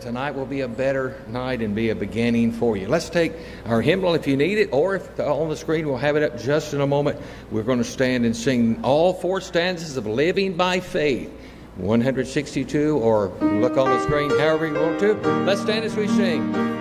tonight will be a better night and be a beginning for you. Let's take our hymnal if you need it, or if on the screen we'll have it up just in a moment. We're going to stand and sing all four stanzas of Living by Faith 162, or look on the screen however you want to. Let's stand as we sing.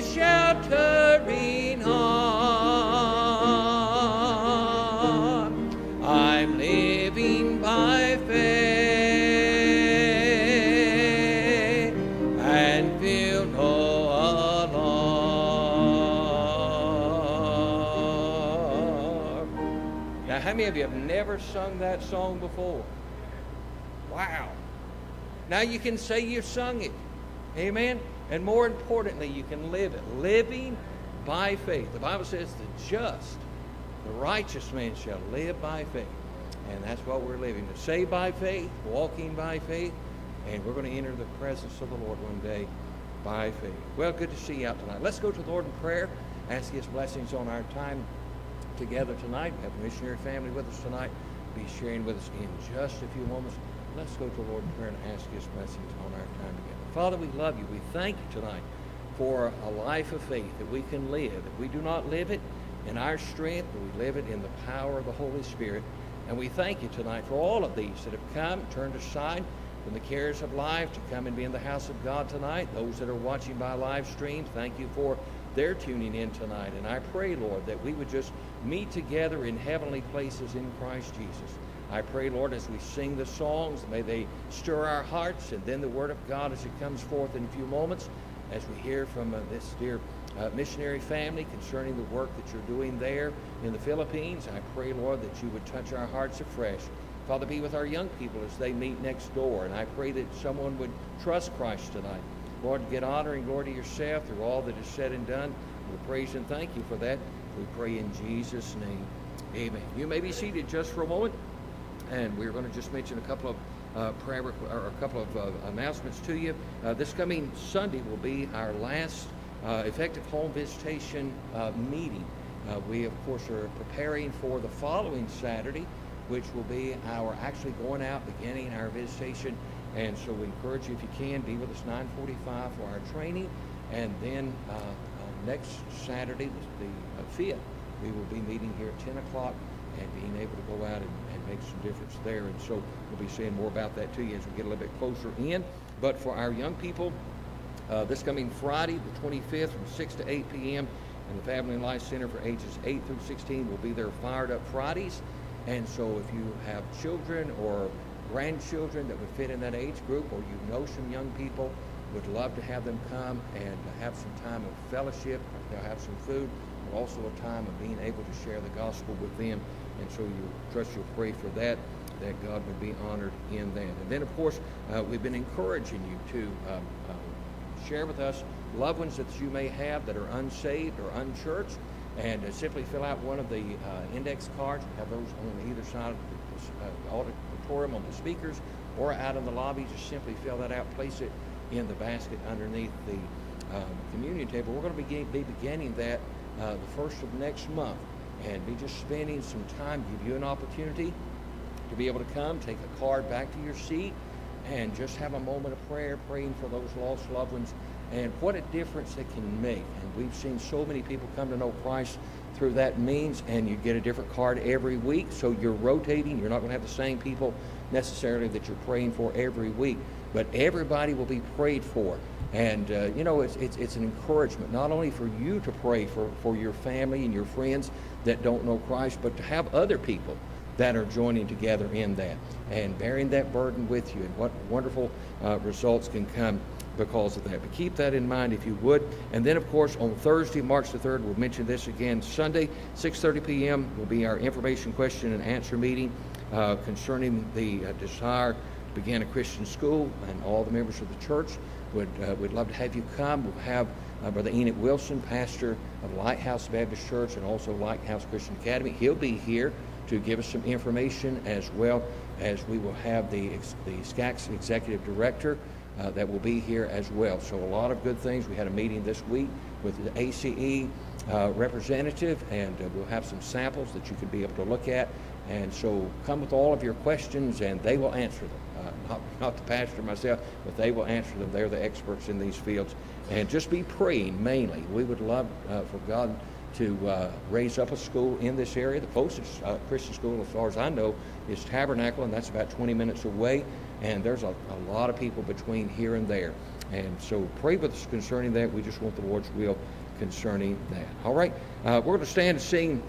sheltering arm. I'm living by faith and feel no alarm. Now, how many of you have never sung that song before? Wow. Now you can say you've sung it. Amen. And more importantly, you can live it. Living by faith. The Bible says the just, the righteous man shall live by faith. And that's what we're living. To save by faith, walking by faith, and we're going to enter the presence of the Lord one day by faith. Well, good to see you out tonight. Let's go to the Lord in prayer. Ask His blessings on our time together tonight. We have a missionary family with us tonight. Be sharing with us in just a few moments. Let's go to the Lord in prayer and ask His blessings on our time together. Father, we love you. We thank you tonight for a life of faith that we can live. That we do not live it in our strength, but we live it in the power of the Holy Spirit. And we thank you tonight for all of these that have come, turned aside from the cares of life to come and be in the house of God tonight. Those that are watching by live stream, thank you for their tuning in tonight. And I pray, Lord, that we would just meet together in heavenly places in Christ Jesus. I pray, Lord, as we sing the songs, may they stir our hearts, and then the Word of God as it comes forth in a few moments, as we hear from uh, this dear uh, missionary family concerning the work that you're doing there in the Philippines. I pray, Lord, that you would touch our hearts afresh. Father, be with our young people as they meet next door. And I pray that someone would trust Christ tonight. Lord, get honor and glory to yourself through all that is said and done. We praise and thank you for that. We pray in Jesus' name. Amen. You may be seated just for a moment. And we're going to just mention a couple of uh, prayer or a couple of uh, announcements to you. Uh, this coming Sunday will be our last uh, effective home visitation uh, meeting. Uh, we, of course, are preparing for the following Saturday, which will be our actually going out, beginning our visitation. And so we encourage you, if you can, be with us 9:45 for our training, and then next Saturday, the, 5th, we will be meeting here at 10 o'clock and being able to go out and, and make some difference there. And so we'll be saying more about that to you as we get a little bit closer in. But for our young people, uh, this coming Friday, the 25th, from 6 to 8 p.m., in the Family and Life Center for ages 8 through 16 will be there Fired Up Fridays. And so if you have children or grandchildren that would fit in that age group, or you know some young people, would love to have them come and have some time of fellowship. They'll have some food, but also a time of being able to share the gospel with them and so you trust you'll pray for that, that God would be honored in that. And then, of course, uh, we've been encouraging you to um, uh, share with us loved ones that you may have that are unsaved or unchurched, and uh, simply fill out one of the uh, index cards. We Have those on either side of the uh, auditorium on the speakers or out in the lobby. Just simply fill that out, place it in the basket underneath the um, communion table. We're going to begin, be beginning that uh, the first of next month and be just spending some time, give you an opportunity to be able to come, take a card back to your seat, and just have a moment of prayer, praying for those lost loved ones, and what a difference it can make. And we've seen so many people come to know Christ through that means, and you get a different card every week, so you're rotating. You're not going to have the same people necessarily that you're praying for every week, but everybody will be prayed for. And, uh, you know, it's, it's, it's an encouragement, not only for you to pray for, for your family and your friends that don't know Christ, but to have other people that are joining together in that and bearing that burden with you. And what wonderful uh, results can come because of that. But keep that in mind if you would. And then, of course, on Thursday, March the 3rd, we'll mention this again. Sunday, 6.30 p.m. will be our information question and answer meeting uh, concerning the uh, desire to begin a Christian school and all the members of the church would uh, would love to have you come. We'll have uh, Brother Enoch Wilson, pastor of Lighthouse Baptist Church and also Lighthouse Christian Academy. He'll be here to give us some information as well as we will have the the SCAC's executive director uh, that will be here as well. So a lot of good things. We had a meeting this week with the ACE uh, representative, and uh, we'll have some samples that you can be able to look at. And so come with all of your questions, and they will answer them. Not, not the pastor myself, but they will answer them. They're the experts in these fields. And just be praying mainly. We would love uh, for God to uh, raise up a school in this area. The closest uh, Christian school, as far as I know, is Tabernacle, and that's about 20 minutes away. And there's a, a lot of people between here and there. And so pray with us concerning that. We just want the Lord's will concerning that. All right, uh, we're going to stand and sing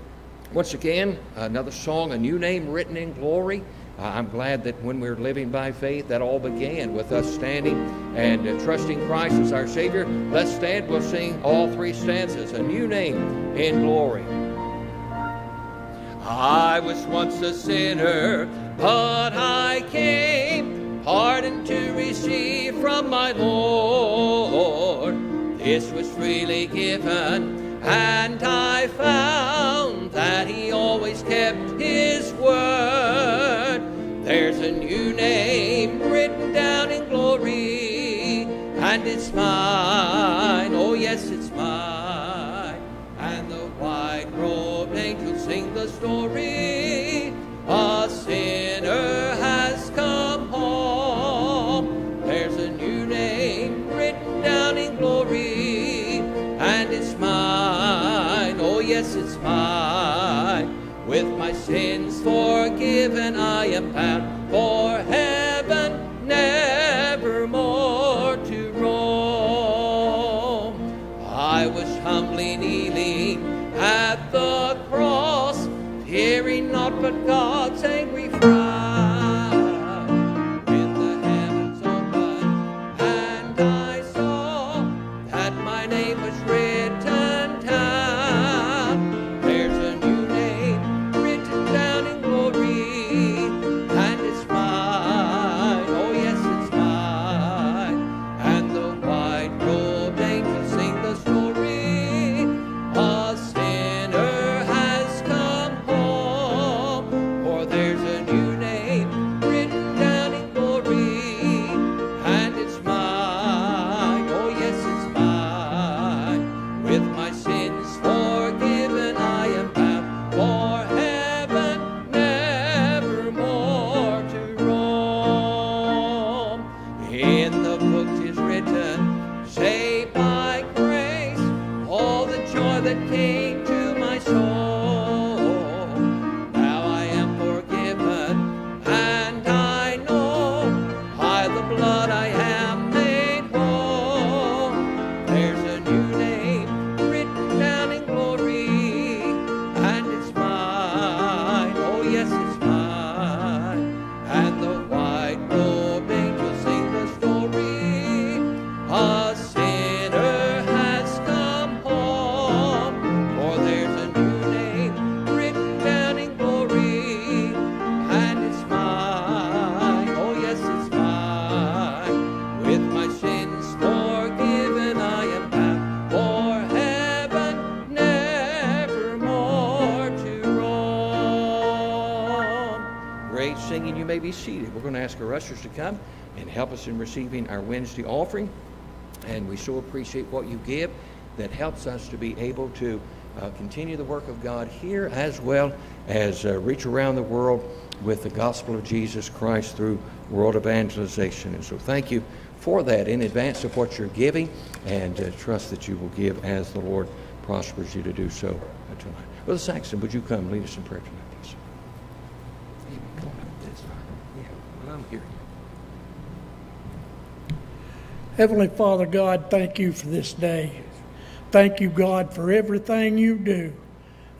once again another song, A New Name Written in Glory. I'm glad that when we're living by faith, that all began with us standing and uh, trusting Christ as our Savior. Let's stand. We'll sing all three stanzas. A new name in glory. I was once a sinner, but I came pardon to receive from my Lord. This was freely given, and I found that He always kept His word. Name written down in glory, and it's mine. Oh, yes, it's mine. And the white robed angels sing the story. A sinner has come home. There's a new name written down in glory, and it's mine. Oh, yes, it's mine. With my sins forgiven, I am bound for We're going to ask our ushers to come and help us in receiving our Wednesday offering. And we so appreciate what you give that helps us to be able to uh, continue the work of God here as well as uh, reach around the world with the gospel of Jesus Christ through world evangelization. And so thank you for that in advance of what you're giving and uh, trust that you will give as the Lord prospers you to do so tonight. Brother Saxon, would you come lead us in prayer tonight, this side. Yeah, well, I'm here. Heavenly Father God, thank you for this day. Thank you, God, for everything you do,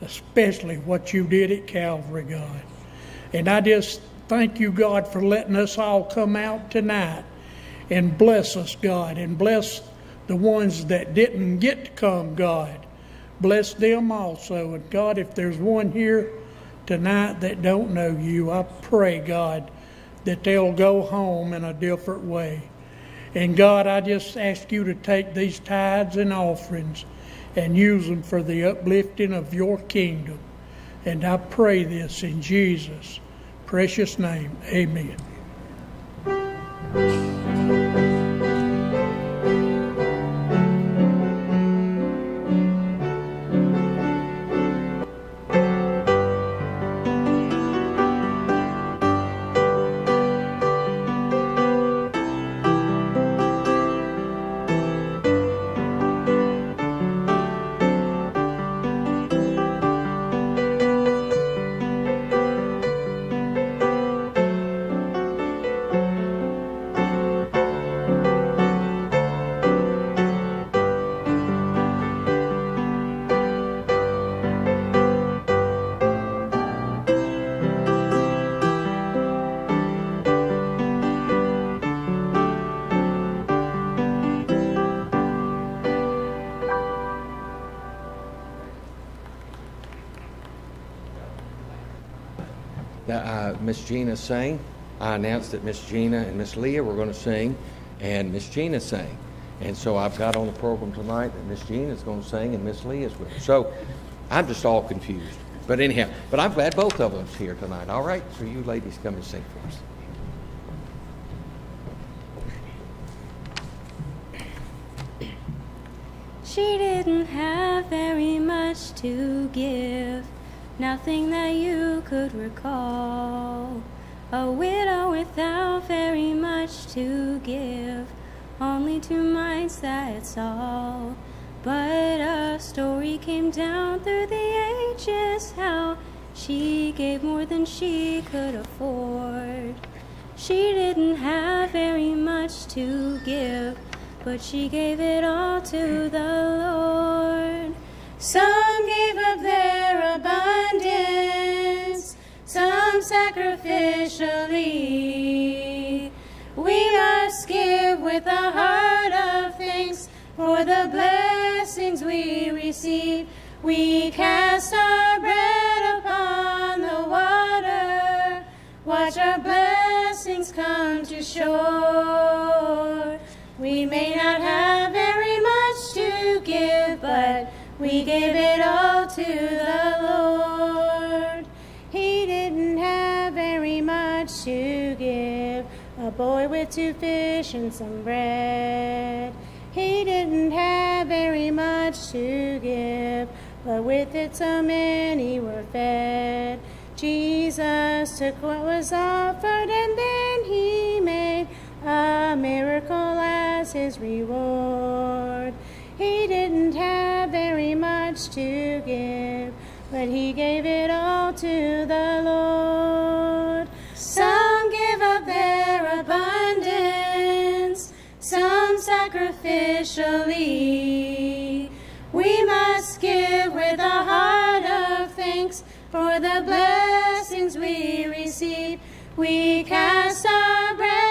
especially what you did at Calvary, God. And I just thank you, God, for letting us all come out tonight and bless us, God, and bless the ones that didn't get to come, God. Bless them also. And God, if there's one here tonight that don't know you, I pray, God, that they'll go home in a different way. And God, I just ask you to take these tithes and offerings and use them for the uplifting of your kingdom. And I pray this in Jesus' precious name. Amen. Miss Gina sang. I announced that Miss Gina and Miss Leah were going to sing, and Miss Gina sang. And so I've got on the program tonight that Miss Gina is going to sing and Miss Leah is with her. So I'm just all confused. But anyhow, but I'm glad both of us here tonight. All right, so you ladies come and sing for us. She didn't have very much to give, nothing that you could recall. A widow without very much to give, only two mites, that's all. But a story came down through the ages how she gave more than she could afford. She didn't have very much to give but she gave it all to the Lord. Some gave up their abundance, some sacrificially. We must give with a heart of thanks for the blessings we receive. We cast our bread upon the water, watch our blessings come to shore. We may not have very we give it all to the Lord. He didn't have very much to give, a boy with two fish and some bread. He didn't have very much to give, but with it so many were fed. Jesus took what was offered and then he made a miracle as his reward. He didn't have very much to give, but he gave it all to the Lord. Some give up their abundance, some sacrificially. We must give with a heart of thanks for the blessings we receive. We cast our bread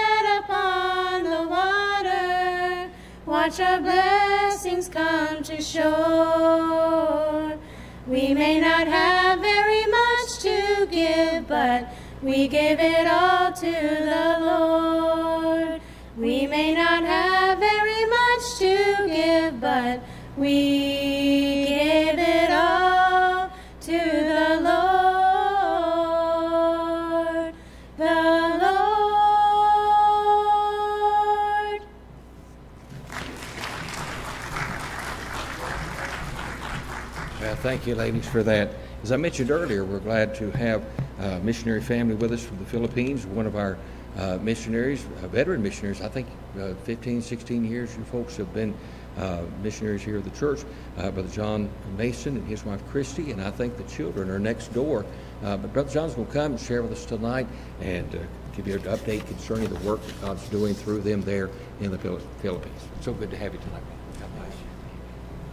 watch our blessings come to shore. We may not have very much to give, but we give it all to the Lord. We may not have very much to give, but we thank you, ladies, for that. As I mentioned earlier, we're glad to have a missionary family with us from the Philippines. One of our uh, missionaries, uh, veteran missionaries, I think uh, 15, 16 years you folks have been uh, missionaries here at the church. Uh, Brother John Mason and his wife Christy, and I think the children are next door. Uh, but Brother John's going to come and share with us tonight and uh, give you an update concerning the work that God's doing through them there in the Phil- Philippines. So good to have you tonight.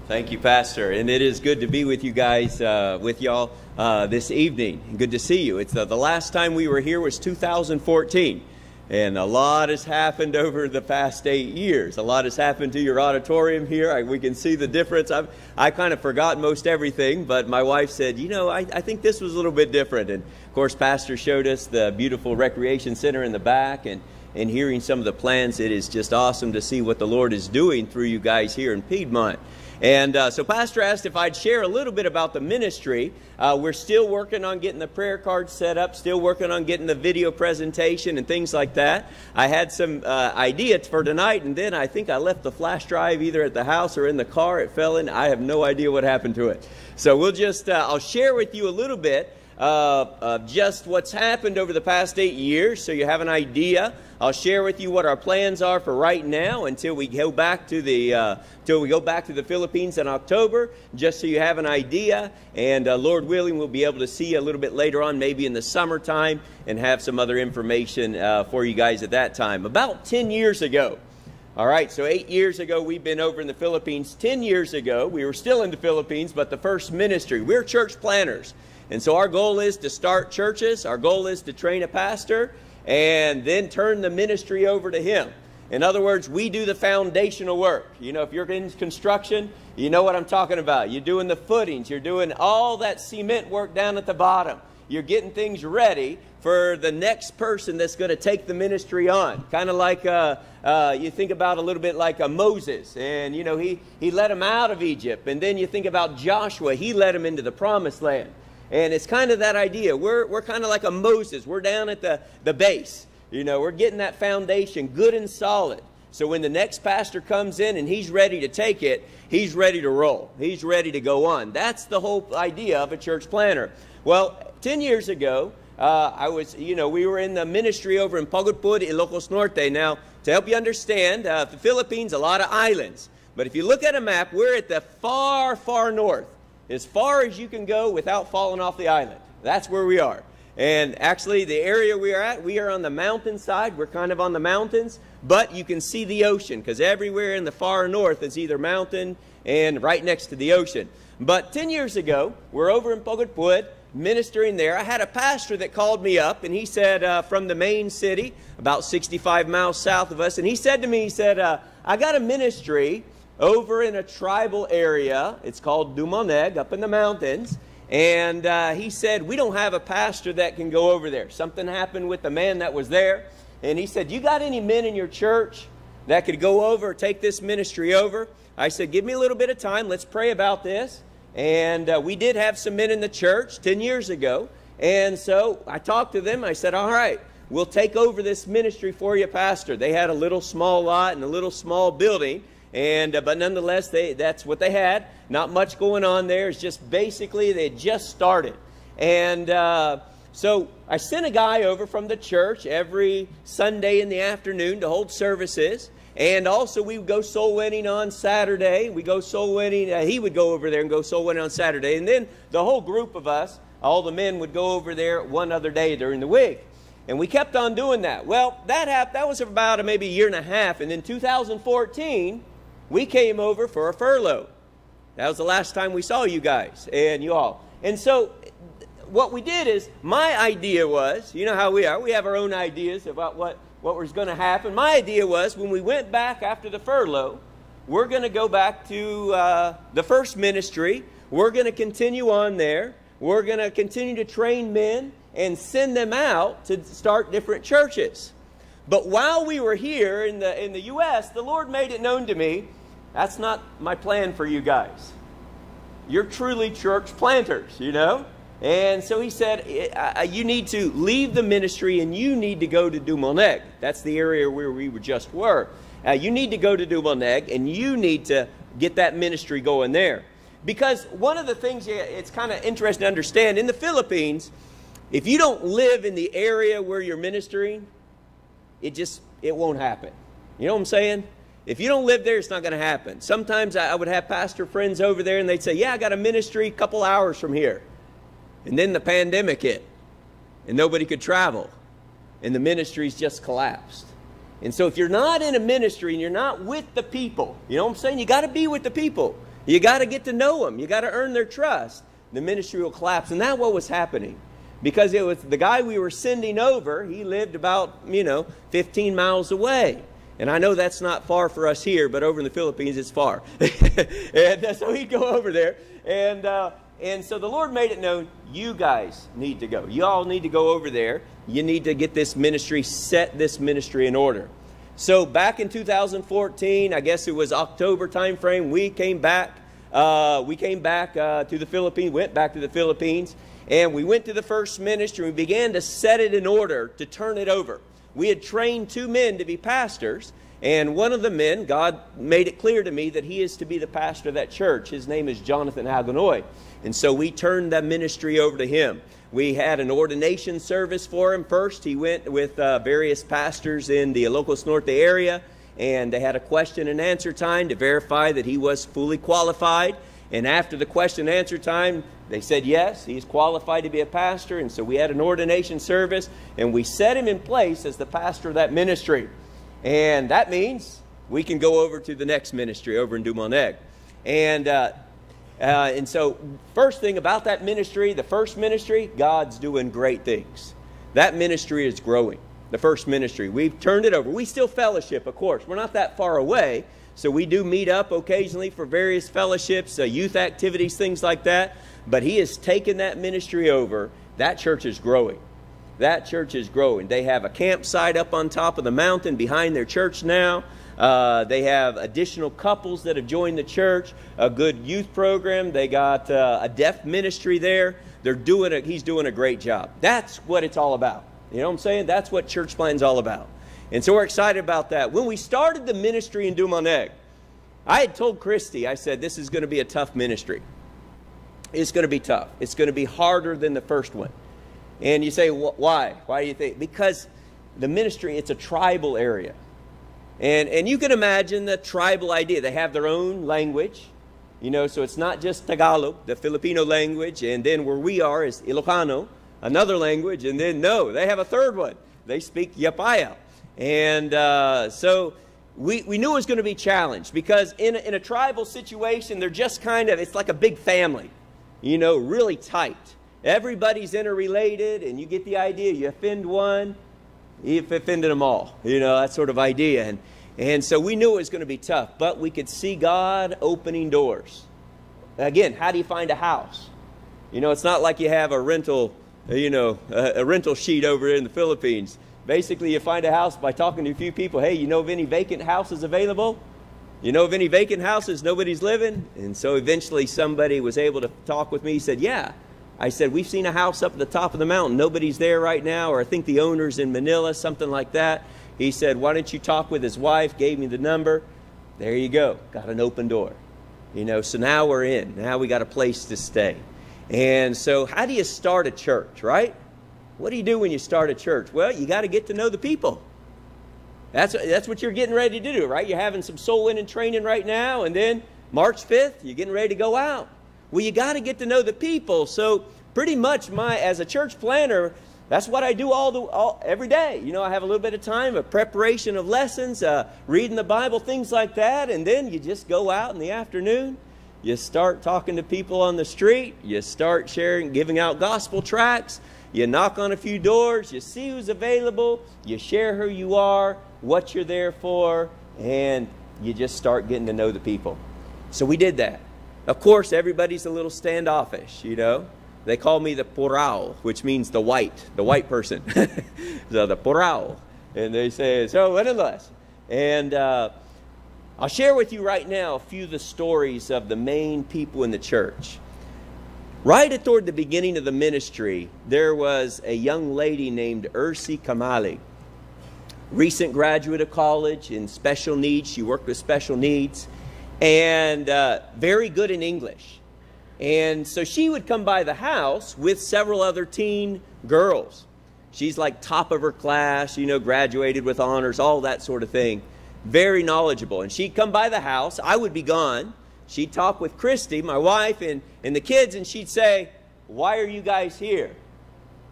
Thank you, Pastor. And it is good to be with you guys, uh, with y'all uh, this evening. Good to see you. It's the, the last time we were here was 2014. And a lot has happened over the past eight years. A lot has happened to your auditorium here. I, we can see the difference. I've, I kind of forgot most everything, but my wife said, you know, I, I think this was a little bit different. And of course, Pastor showed us the beautiful recreation center in the back and, and hearing some of the plans. It is just awesome to see what the Lord is doing through you guys here in Piedmont. And uh, so, Pastor asked if I'd share a little bit about the ministry. Uh, we're still working on getting the prayer cards set up, still working on getting the video presentation and things like that. I had some uh, ideas for tonight, and then I think I left the flash drive either at the house or in the car. It fell in. I have no idea what happened to it. So, we'll just, uh, I'll share with you a little bit uh, of just what's happened over the past eight years so you have an idea. I'll share with you what our plans are for right now until we go back to the uh, until we go back to the Philippines in October, just so you have an idea. And uh, Lord willing, we'll be able to see you a little bit later on, maybe in the summertime, and have some other information uh, for you guys at that time. About 10 years ago, all right, so eight years ago, we've been over in the Philippines. Ten years ago, we were still in the Philippines, but the first ministry. We're church planters. And so our goal is to start churches, our goal is to train a pastor, and then turn the ministry over to him. In other words, we do the foundational work. You know, if you're in construction, you know what I'm talking about. You're doing the footings, you're doing all that cement work down at the bottom. you're getting things ready for the next person that's going to take the ministry on. Kind of like uh, uh, you think about a little bit like a Moses, and you know he he led him out of Egypt, and then you think about Joshua, he led him into the promised land. And it's kind of that idea. We're, we're kind of like a Moses. We're down at the, the base. You know, we're getting that foundation good and solid. So when the next pastor comes in and he's ready to take it, he's ready to roll. He's ready to go on. That's the whole idea of a church planter. Well, 10 years ago, uh, I was, you know, we were in the ministry over in Pagudpud, Ilocos Norte. Now, to help you understand, uh, the Philippines, a lot of islands. But if you look at a map, we're at the far, far north as far as you can go without falling off the island. That's where we are. And actually, the area we are at, we are on the mountainside. We're kind of on the mountains, but you can see the ocean because everywhere in the far north is either mountain and right next to the ocean. But 10 years ago, we're over in Pagudpud ministering there. I had a pastor that called me up, and he said, uh, from the main city, about 65 miles south of us, and he said to me, he said, uh, I got a ministry over in a tribal area. It's called Dumalneg, up in the mountains. And uh, he said, We don't have a pastor that can go over there. Something happened with the man that was there. And he said, You got any men in your church that could go over, take this ministry over? I said, Give me a little bit of time. Let's pray about this. And uh, we did have some men in the church 10 years ago. And so I talked to them. I said, All right, we'll take over this ministry for you, Pastor. They had a little small lot and a little small building. And, uh, but nonetheless, they, that's what they had. Not much going on there. It's just basically they just started. And uh, so I sent a guy over from the church every Sunday in the afternoon to hold services. And also, we would go soul winning on Saturday. We go soul winning. Uh, he would go over there and go soul winning on Saturday. And then the whole group of us, all the men, would go over there one other day during the week. And we kept on doing that. Well, that happened, that was about a, maybe a year and a half. And in 2014, we came over for a furlough. That was the last time we saw you guys and you all. And so what we did is my idea was, you know how we are, we have our own ideas about what, what was going to happen. My idea was when we went back after the furlough, we're going to go back to uh, the first ministry. We're going to continue on there. We're going to continue to train men and send them out to start different churches. But while we were here in the, in the U.S., the Lord made it known to me that's not my plan for you guys. You're truly church planters, you know? And so he said, You need to leave the ministry and you need to go to Dumalneg. That's the area where we just were. Uh, you need to go to Dumalneg and you need to get that ministry going there. Because one of the things it's kind of interesting to understand in the Philippines, if you don't live in the area where you're ministering, it just it won't happen. You know what I'm saying? If you don't live there, it's not going to happen. Sometimes I would have pastor friends over there and they'd say, Yeah, I got a ministry a couple hours from here. And then the pandemic hit and nobody could travel and the ministries just collapsed. And so if you're not in a ministry and you're not with the people, you know what I'm saying? You got to be with the people. You got to get to know them. You got to earn their trust. The ministry will collapse. And that's what was happening. Because it was the guy we were sending over, he lived about, you know, 15 miles away. And I know that's not far for us here, but over in the Philippines, it's far. and so he'd go over there. And, uh, and so the Lord made it known you guys need to go. You all need to go over there. You need to get this ministry, set this ministry in order. So back in 2014, I guess it was October timeframe, we came back. Uh, we came back uh, to the Philippines, went back to the Philippines, and we went to the first ministry. We began to set it in order to turn it over we had trained two men to be pastors. And one of the men, God made it clear to me that he is to be the pastor of that church. His name is Jonathan Hagonoy. And so we turned that ministry over to him. We had an ordination service for him first. He went with uh, various pastors in the Ilocos Norte area, and they had a question and answer time to verify that he was fully qualified. And after the question and answer time, they said, yes, he's qualified to be a pastor. And so we had an ordination service and we set him in place as the pastor of that ministry. And that means we can go over to the next ministry over in Dumalneg. And, uh, uh, and so, first thing about that ministry, the first ministry, God's doing great things. That ministry is growing. The first ministry. We've turned it over. We still fellowship, of course. We're not that far away. So we do meet up occasionally for various fellowships, uh, youth activities, things like that. But he has taken that ministry over that church is growing. That church is growing. They have a campsite up on top of the mountain behind their church now. Uh, they have additional couples that have joined the church, a good youth program. They got uh, a deaf ministry there. They're doing a, he's doing a great job. That's what it's all about. You know what I'm saying? That's what church plan's all about. And so we're excited about that. When we started the ministry in Dumalneg, I had told Christy, I said, this is going to be a tough ministry. It's going to be tough. It's going to be harder than the first one. And you say, why? Why do you think? Because the ministry, it's a tribal area. And, and you can imagine the tribal idea. They have their own language, you know, so it's not just Tagalog, the Filipino language, and then where we are is Ilocano, another language, and then no, they have a third one. They speak Yapayao. And uh, so we, we knew it was going to be challenged because in a, in a tribal situation, they're just kind of, it's like a big family, you know, really tight. Everybody's interrelated, and you get the idea. You offend one, you've offended them all. You know, that sort of idea. And, and so we knew it was going to be tough, but we could see God opening doors. Again, how do you find a house? You know, it's not like you have a rental, you know, a, a rental sheet over in the Philippines. Basically, you find a house by talking to a few people. Hey, you know of any vacant houses available? You know of any vacant houses nobody's living? And so eventually somebody was able to talk with me. He said, Yeah, I said, We've seen a house up at the top of the mountain. Nobody's there right now, or I think the owner's in Manila, something like that. He said, Why don't you talk with his wife? Gave me the number. There you go. Got an open door. You know, so now we're in. Now we got a place to stay. And so, how do you start a church, right? What do you do when you start a church? Well, you got to get to know the people. That's, that's what you're getting ready to do, right? You're having some soul winning training right now, and then March 5th, you're getting ready to go out. Well, you got to get to know the people. So pretty much my as a church planter, that's what I do all the all, every day. You know, I have a little bit of time, a preparation of lessons, uh, reading the Bible, things like that, and then you just go out in the afternoon. You start talking to people on the street. You start sharing, giving out gospel tracts. You knock on a few doors. You see who's available. You share who you are, what you're there for, and you just start getting to know the people. So we did that. Of course, everybody's a little standoffish, you know. They call me the porao, which means the white, the white person. so the porao. And they say, so nonetheless. And uh, I'll share with you right now a few of the stories of the main people in the church. Right toward the beginning of the ministry, there was a young lady named Ursi Kamali. Recent graduate of college in special needs. She worked with special needs and uh, very good in English. And so she would come by the house with several other teen girls. She's like top of her class, you know, graduated with honors, all that sort of thing. Very knowledgeable. And she'd come by the house. I would be gone. She'd talk with Christy, my wife, and, and the kids, and she'd say, Why are you guys here?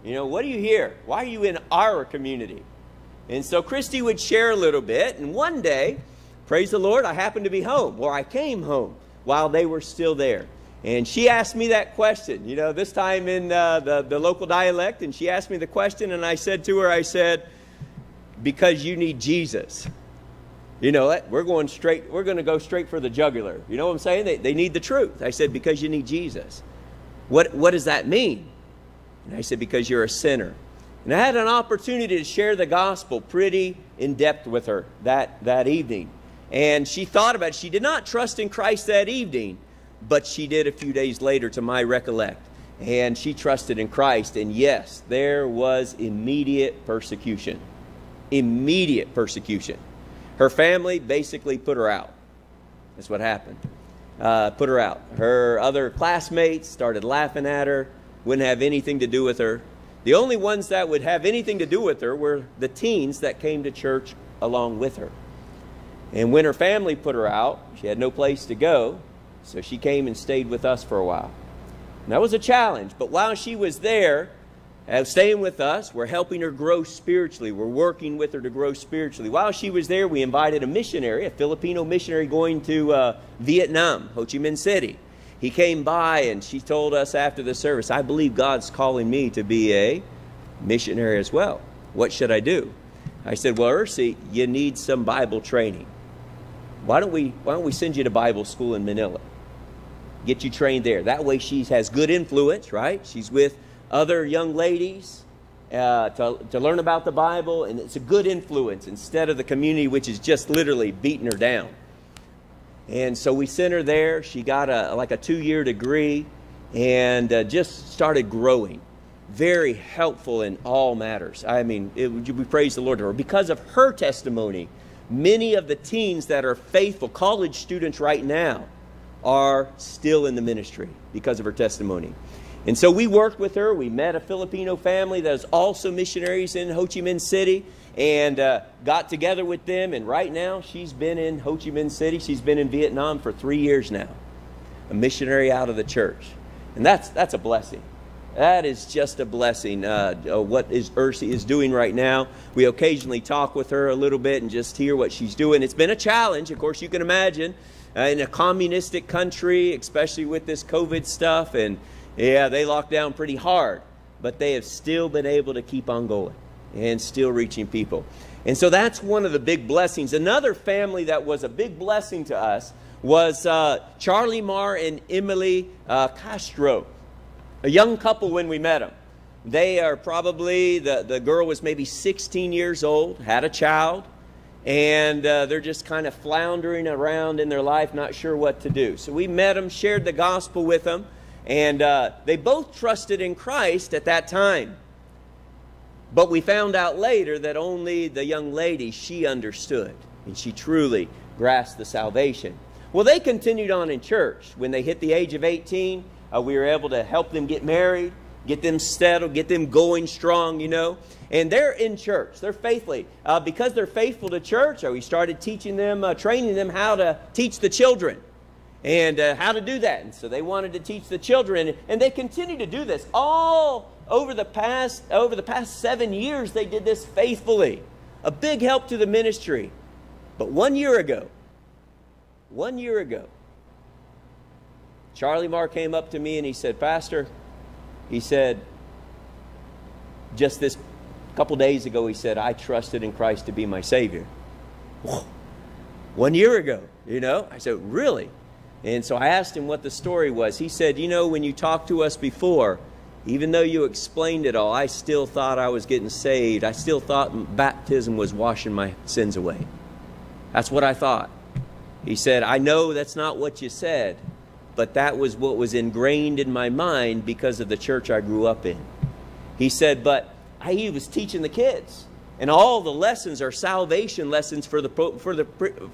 You know, what are you here? Why are you in our community? And so Christy would share a little bit. And one day, Praise the Lord, I happened to be home, or I came home while they were still there. And she asked me that question, you know, this time in uh, the, the local dialect, and she asked me the question, and I said to her, I said, because you need Jesus. You know, what? we're going straight, we're going to go straight for the jugular. You know what I'm saying? They, they need the truth. I said, because you need Jesus. What, what does that mean? And I said, because you're a sinner. And I had an opportunity to share the gospel pretty in depth with her that, that evening. And she thought about it. She did not trust in Christ that evening, but she did a few days later, to my recollect. And she trusted in Christ. And yes, there was immediate persecution. Immediate persecution. Her family basically put her out. That's what happened. Uh, put her out. Her other classmates started laughing at her, wouldn't have anything to do with her. The only ones that would have anything to do with her were the teens that came to church along with her. And when her family put her out, she had no place to go, so she came and stayed with us for a while. And that was a challenge, but while she was there, uh, staying with us, we're helping her grow spiritually. We're working with her to grow spiritually. While she was there, we invited a missionary, a Filipino missionary going to uh, Vietnam, Ho Chi Minh City. He came by and she told us after the service, I believe God's calling me to be a missionary as well. What should I do? I said, Well, Ursi, you need some Bible training why don't we why don't we send you to Bible school in Manila? Get you trained there. That way she has good influence, right? She's with other young ladies uh, to, to learn about the Bible, and it's a good influence instead of the community which is just literally beating her down. And so we sent her there. She got a like a two-year degree, and uh, just started growing. Very helpful in all matters. I mean, it, we praise the Lord to her because of her testimony. Many of the teens that are faithful, college students right now, are still in the ministry because of her testimony. And so we worked with her. We met a Filipino family that is also missionaries in Ho Chi Minh City and uh, got together with them. And right now, she's been in Ho Chi Minh City. She's been in Vietnam for three years now, a missionary out of the church. And that's, that's a blessing. That is just a blessing. Uh, uh, what is Ursi is doing right now. We occasionally talk with her a little bit and just hear what she's doing. It's been a challenge, of course, you can imagine, uh, in a communistic country, especially with this COVID stuff. And yeah, they locked down pretty hard, but they have still been able to keep on going and still reaching people. And so that's one of the big blessings. Another family that was a big blessing to us was uh, Charlie Marr and Emily uh, Castro, a young couple when we met them. They are probably, the, the girl was maybe 16 years old, had a child, and uh, they're just kind of floundering around in their life, not sure what to do. So we met them, shared the gospel with them, and uh, they both trusted in Christ at that time. But we found out later that only the young lady, she understood, and she truly grasped the salvation. Well, they continued on in church. When they hit the age of 18, uh, we were able to help them get married, get them settled, get them going strong, you know. And they're in church. They're faithfully. Uh, because they're faithful to church, uh, we started teaching them, uh, training them how to teach the children and uh, how to do that. And so they wanted to teach the children, and they continue to do this. All over the past over the past seven years, they did this faithfully. A big help to the ministry. But one year ago, one year ago, Charlie Marr came up to me and he said, Pastor, he said, just this couple days ago, he said, I trusted in Christ to be my Savior. One year ago, you know? I said, Really? And so I asked him what the story was. He said, You know, when you talked to us before, even though you explained it all, I still thought I was getting saved. I still thought baptism was washing my sins away. That's what I thought. He said, I know that's not what you said, but that was what was ingrained in my mind because of the church I grew up in. He said, but he was teaching the kids. And all the lessons are salvation lessons for the, for the,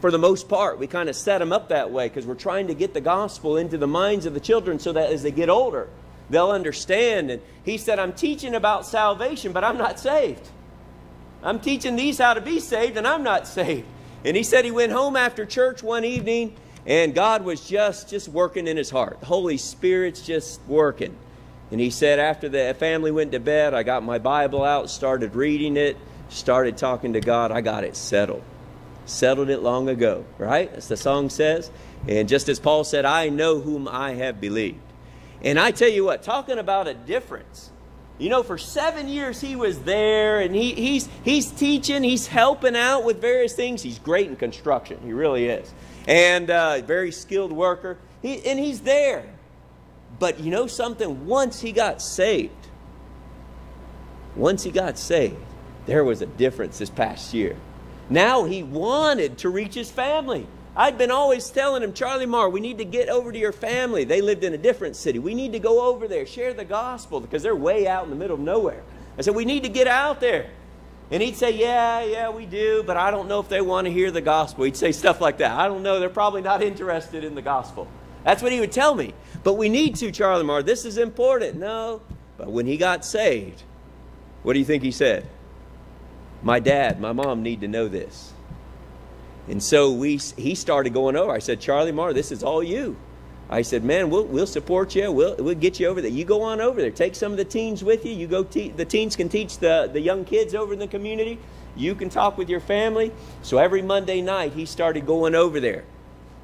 for the most part. We kind of set them up that way because we're trying to get the gospel into the minds of the children so that as they get older, they'll understand. And he said, I'm teaching about salvation, but I'm not saved. I'm teaching these how to be saved, and I'm not saved. And he said he went home after church one evening, and God was just, just working in his heart. The Holy Spirit's just working. And he said, after the family went to bed, I got my Bible out, started reading it started talking to God, I got it settled. Settled it long ago, right? As the song says. And just as Paul said, I know whom I have believed. And I tell you what, talking about a difference. You know, for seven years he was there and he, he's, he's teaching, he's helping out with various things. He's great in construction, he really is. And uh, very skilled worker. He, and he's there. But you know something? Once he got saved, once he got saved, there was a difference this past year. Now he wanted to reach his family. I'd been always telling him, Charlie Marr, we need to get over to your family. They lived in a different city. We need to go over there, share the gospel, because they're way out in the middle of nowhere. I said, we need to get out there. And he'd say, yeah, yeah, we do, but I don't know if they want to hear the gospel. He'd say stuff like that. I don't know. They're probably not interested in the gospel. That's what he would tell me. But we need to, Charlie Marr. This is important. No. But when he got saved, what do you think he said? My dad, my mom need to know this. And so we, he started going over. I said, Charlie Marr, this is all you. I said, man, we'll, we'll support you. We'll, we'll get you over there. You go on over there. Take some of the teens with you. You go. Te- the teens can teach the, the young kids over in the community. You can talk with your family. So every Monday night, he started going over there.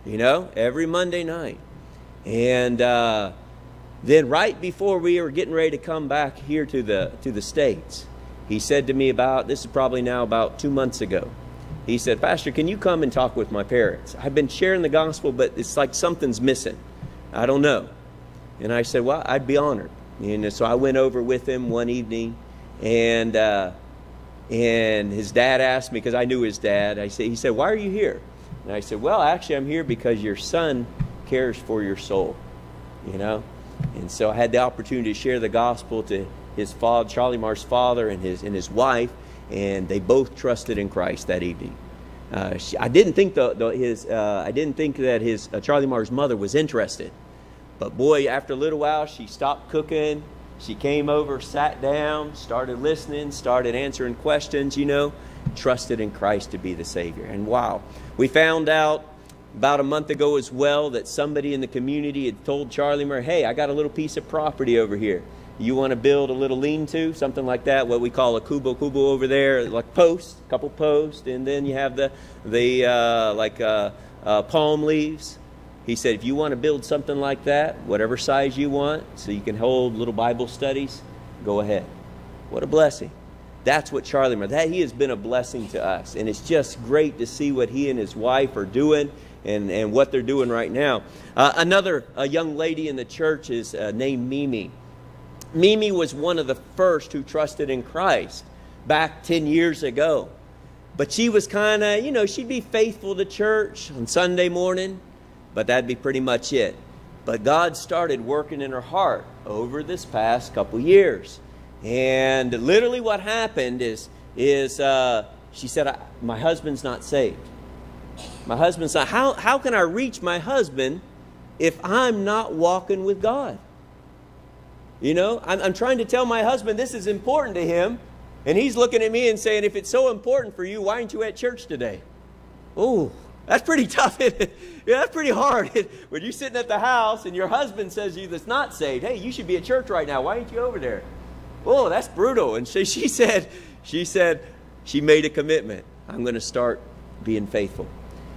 You know, every Monday night. And uh, then right before we were getting ready to come back here to the to the states, he said to me about, this is probably now about two months ago. He said, Pastor, can you come and talk with my parents? I've been sharing the gospel, but it's like something's missing. I don't know. And I said, Well, I'd be honored. And so I went over with him one evening, and uh, and his dad asked me because I knew his dad. I said, he said, "Why are you here?" And I said, "Well, actually, I'm here because your son cares for your soul." You know, and so I had the opportunity to share the gospel to his father, Charlie Marr's father, and his and his wife, and they both trusted in Christ that evening. Uh, she, I didn't think the, the his uh, I didn't think that his uh, Charlie Marr's mother was interested, but boy, after a little while, she stopped cooking. She came over, sat down, started listening, started answering questions. You know, trusted in Christ to be the Savior. And wow, we found out about a month ago as well that somebody in the community had told Charlie Marr, "Hey, I got a little piece of property over here." You want to build a little lean-to, something like that, what we call a kubo kubo over there, like posts, a couple posts, and then you have the the uh, like uh, uh, palm leaves. He said, if you want to build something like that, whatever size you want, so you can hold little Bible studies, go ahead. What a blessing! That's what Charlie. That he has been a blessing to us, and it's just great to see what he and his wife are doing. And, and what they're doing right now. Uh, another a young lady in the church is uh, named Mimi. Mimi was one of the first who trusted in Christ back 10 years ago. But she was kind of, you know, she'd be faithful to church on Sunday morning, but that'd be pretty much it. But God started working in her heart over this past couple years. And literally what happened is, is uh, she said, my husband's not saved. My husband's not, how, how can I reach my husband if I'm not walking with God? You know, I'm, I'm trying to tell my husband this is important to him, and he's looking at me and saying, If it's so important for you, why aren't you at church today? Oh, that's pretty tough. yeah, that's pretty hard. when you're sitting at the house and your husband says to you that's not saved, hey, you should be at church right now. Why aren't you over there? Oh, that's brutal. And so she said, she said, she made a commitment. I'm going to start being faithful.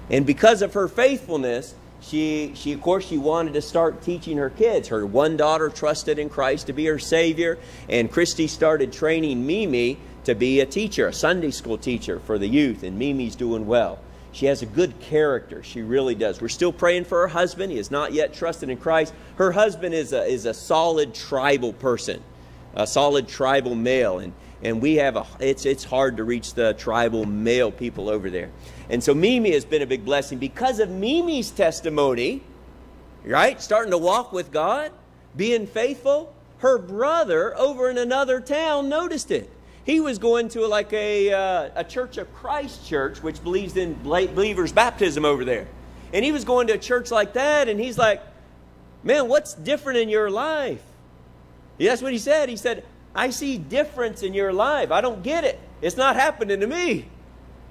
And because of her faithfulness, she, she, of course, she wanted to start teaching her kids. Her one daughter trusted in Christ to be her Savior, and Christy started training Mimi to be a teacher, a Sunday school teacher for the youth, and Mimi's doing well. She has a good character. She really does. We're still praying for her husband. He has not yet trusted in Christ. Her husband is a, is a solid tribal person, a solid tribal male, and, and we have a, it's, it's hard to reach the tribal male people over there. And so Mimi has been a big blessing because of Mimi's testimony, right? Starting to walk with God, being faithful. Her brother over in another town noticed it. He was going to like a, uh, a Church of Christ church, which believes in believers' baptism over there. And he was going to a church like that, and he's like, Man, what's different in your life? Yeah, that's what he said. He said, I see difference in your life. I don't get it. It's not happening to me.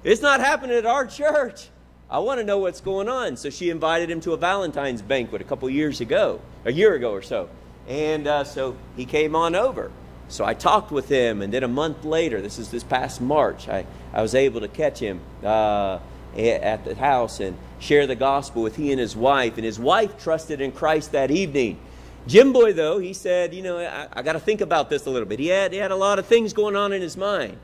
It's not happening at our church. I want to know what's going on. So she invited him to a Valentine's banquet a couple years ago, a year ago or so. And uh, so he came on over. So I talked with him, and then a month later, this is this past March, I, I was able to catch him uh, at the house and share the gospel with he and his wife. And his wife trusted in Christ that evening. Jim Boy, though, he said, you know, I, I got to think about this a little bit. He had, he had a lot of things going on in his mind.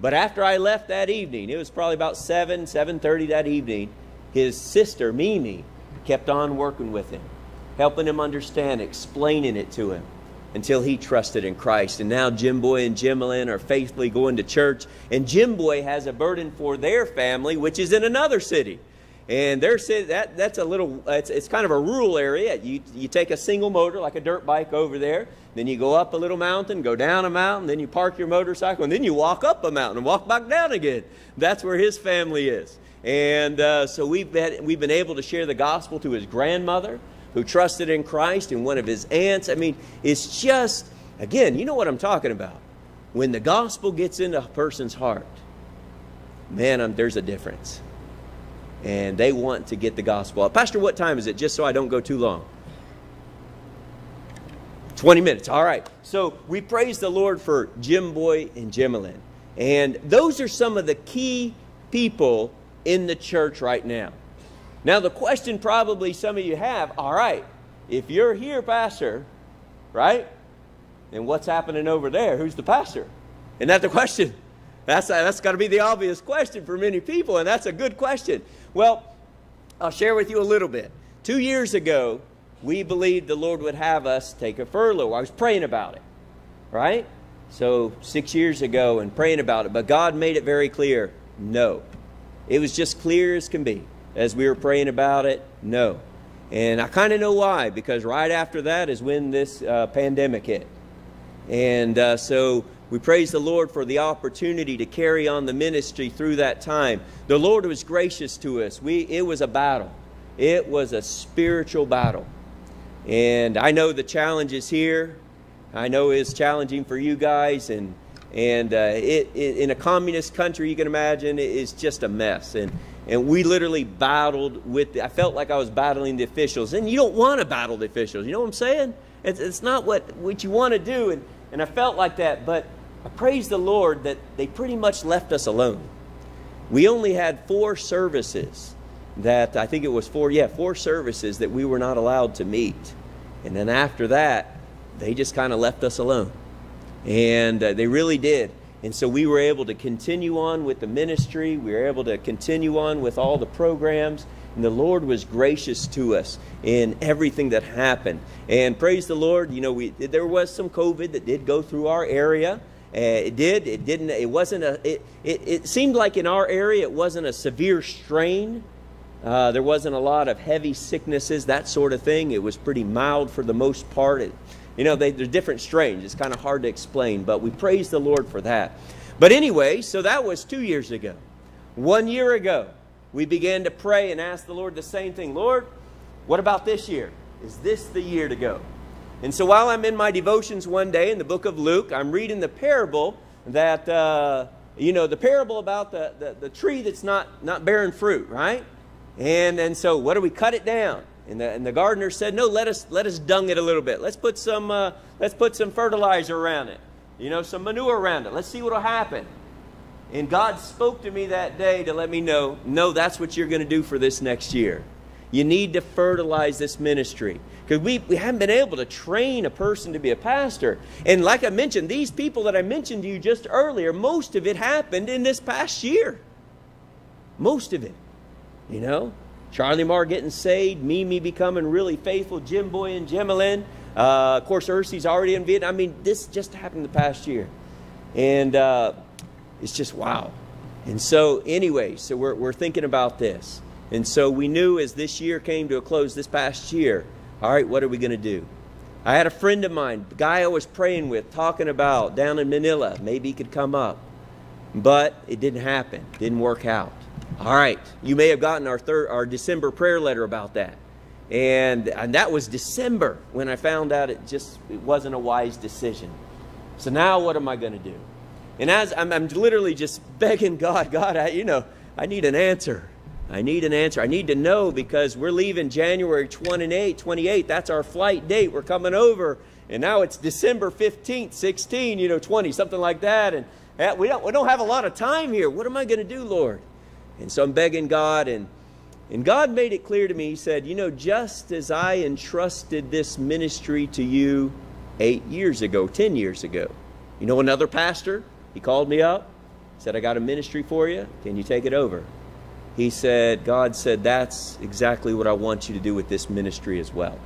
But after I left that evening, it was probably about 7, 7.30 that evening, his sister, Mimi, kept on working with him, helping him understand, explaining it to him until he trusted in Christ. And now Jim Boy and Jimelin are faithfully going to church. And Jim Boy has a burden for their family, which is in another city. And they're that that's a little it's, it's kind of a rural area. You you take a single motor like a dirt bike over there, then you go up a little mountain, go down a mountain, then you park your motorcycle, and then you walk up a mountain and walk back down again. That's where his family is. And uh, so we've been, we've been able to share the gospel to his grandmother, who trusted in Christ, and one of his aunts. I mean, it's just, again, you know what I'm talking about. When the gospel gets into a person's heart, man, I'm, there's a difference. And they want to get the gospel out. Pastor, what time is it? Just so I don't go too long. 20 minutes. All right. So we praise the Lord for Jim Boy and Jimelin. And those are some of the key people in the church right now. Now, the question probably some of you have all right, if you're here, Pastor, right? Then what's happening over there? Who's the pastor? Isn't that the question? That's, that's got to be the obvious question for many people, and that's a good question. Well, I'll share with you a little bit. Two years ago, we believed the Lord would have us take a furlough. I was praying about it, right? So, six years ago and praying about it. But God made it very clear no. It was just clear as can be. As we were praying about it, no. And I kind of know why, because right after that is when this uh, pandemic hit. And uh, so we praise the Lord for the opportunity to carry on the ministry through that time. The Lord was gracious to us. We, it was a battle, it was a spiritual battle. And I know the challenges here. I know it's challenging for you guys. And, and uh, it, it, in a communist country, you can imagine, it's just a mess. And, and we literally battled with, the, I felt like I was battling the officials. And you don't want to battle the officials. You know what I'm saying? It's, it's not what, what you want to do. And, and I felt like that. But I praise the Lord that they pretty much left us alone. We only had four services that I think it was four, yeah, four services that we were not allowed to meet. And then after that, they just kind of left us alone. And uh, they really did. And so we were able to continue on with the ministry. We were able to continue on with all the programs. And the Lord was gracious to us in everything that happened. And praise the Lord, you know, we, there was some COVID that did go through our area. Uh, it did. It didn't. It wasn't a. It, it, it seemed like in our area it wasn't a severe strain. Uh, there wasn't a lot of heavy sicknesses, that sort of thing. It was pretty mild for the most part. It, you know, they, they're different strains. It's kind of hard to explain, but we praise the Lord for that. But anyway, so that was two years ago. One year ago, we began to pray and ask the Lord the same thing Lord, what about this year? Is this the year to go? And so while I'm in my devotions one day in the book of Luke, I'm reading the parable that, uh, you know, the parable about the, the, the, tree that's not, not bearing fruit, right? And, and so what do we cut it down? And the, and the gardener said, no, let us, let us dung it a little bit. Let's put, some, uh, let's put some fertilizer around it, you know, some manure around it. Let's see what will happen. And God spoke to me that day to let me know, no, that's what you're going to do for this next year. You need to fertilize this ministry because we, we haven't been able to train a person to be a pastor. And like I mentioned, these people that I mentioned to you just earlier, most of it happened in this past year. Most of it. You know? Charlie Marr getting saved, Mimi becoming really faithful, Jim Boy and Gemelin. Uh, of course, Ursi's already in Vietnam. I mean, this just happened the past year. And uh, it's just wow. And so, anyway, so we're, we're thinking about this. And so we knew as this year came to a close, this past year, all right, what are we going to do? I had a friend of mine, the guy I was praying with, talking about down in Manila, maybe he could come up. But it didn't happen, didn't work out. All right, you may have gotten our, third, our December prayer letter about that. And, and that was December when I found out it just it wasn't a wise decision. So now what am I going to do? And as I'm, I'm literally just begging God, God, I, you know, I need an answer. I need an answer. I need to know because we're leaving January 28, 28. That's our flight date. We're coming over. And now it's December 15th, 16, you know, 20, something like that. And we don't, we don't have a lot of time here. What am I going to do, Lord? And so I'm begging God. And, and God made it clear to me. He said, You know, just as I entrusted this ministry to you eight years ago, 10 years ago, you know, another pastor, he called me up, said, I got a ministry for you. Can you take it over? He said, God said, that's exactly what I want you to do with this ministry as well.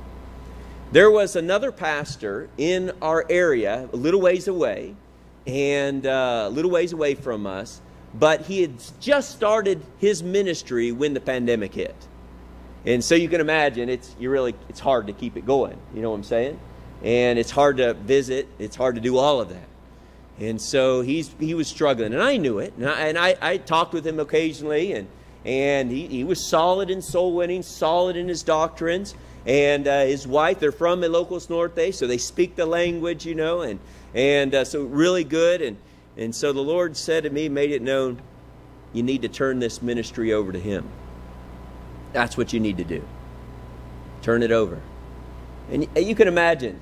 There was another pastor in our area, a little ways away, and uh, a little ways away from us, but he had just started his ministry when the pandemic hit. And so you can imagine it's you really it's hard to keep it going. You know what I'm saying? And it's hard to visit. It's hard to do all of that. And so he's he was struggling, and I knew it. And I, and I, I talked with him occasionally, and and he, he was solid in soul winning, solid in his doctrines. And uh, his wife, they're from Ilocos Norte, so they speak the language, you know, and, and uh, so really good. And, and so the Lord said to me, made it known, you need to turn this ministry over to him. That's what you need to do. Turn it over. And you can imagine,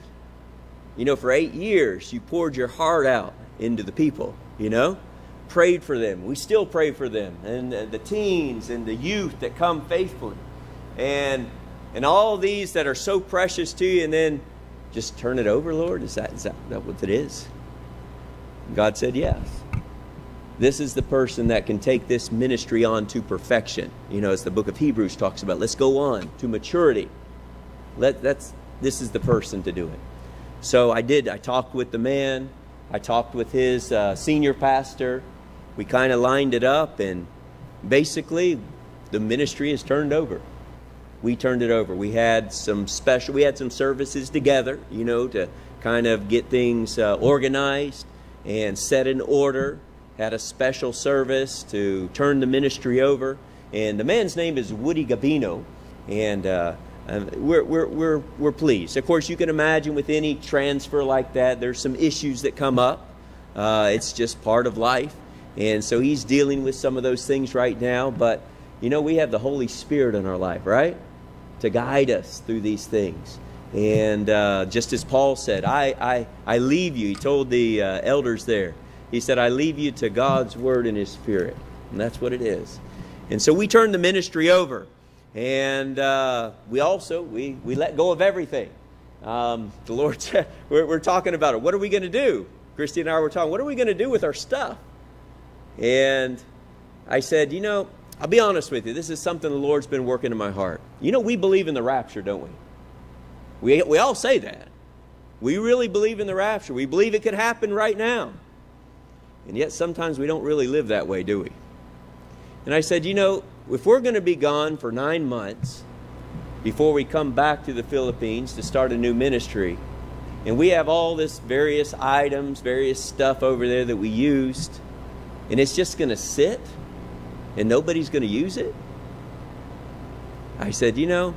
you know, for eight years, you poured your heart out into the people, you know? Prayed for them. We still pray for them and the teens and the youth that come faithfully. And and all these that are so precious to you and then just turn it over, Lord? Is that, is that, that what it is? God said yes. This is the person that can take this ministry on to perfection. You know, as the book of Hebrews talks about, let's go on to maturity. Let, that's, this is the person to do it. So I did. I talked with the man. I talked with his uh, senior pastor. We kind of lined it up, and basically, the ministry is turned over. We turned it over. We had some special. We had some services together, you know, to kind of get things uh, organized and set in order. Had a special service to turn the ministry over, and the man's name is Woody Gabino, and. Uh, um, we're, we're, we're, we're pleased. Of course, you can imagine with any transfer like that, there's some issues that come up. Uh, it's just part of life. And so he's dealing with some of those things right now. But, you know, we have the Holy Spirit in our life, right? To guide us through these things. And uh, just as Paul said, I, I, I leave you, he told the uh, elders there, he said, I leave you to God's word and his spirit. And that's what it is. And so we turned the ministry over. And uh, we also, we, we let go of everything. Um, the Lord said, we're, we're talking about it. What are we going to do? Christy and I were talking, what are we going to do with our stuff? And I said, you know, I'll be honest with you. This is something the Lord's been working in my heart. You know, we believe in the rapture, don't we? We, we all say that. We really believe in the rapture. We believe it could happen right now. And yet sometimes we don't really live that way, do we? And I said, you know, if we're going to be gone for nine months before we come back to the Philippines to start a new ministry, and we have all this various items, various stuff over there that we used, and it's just going to sit and nobody's going to use it? I said, you know,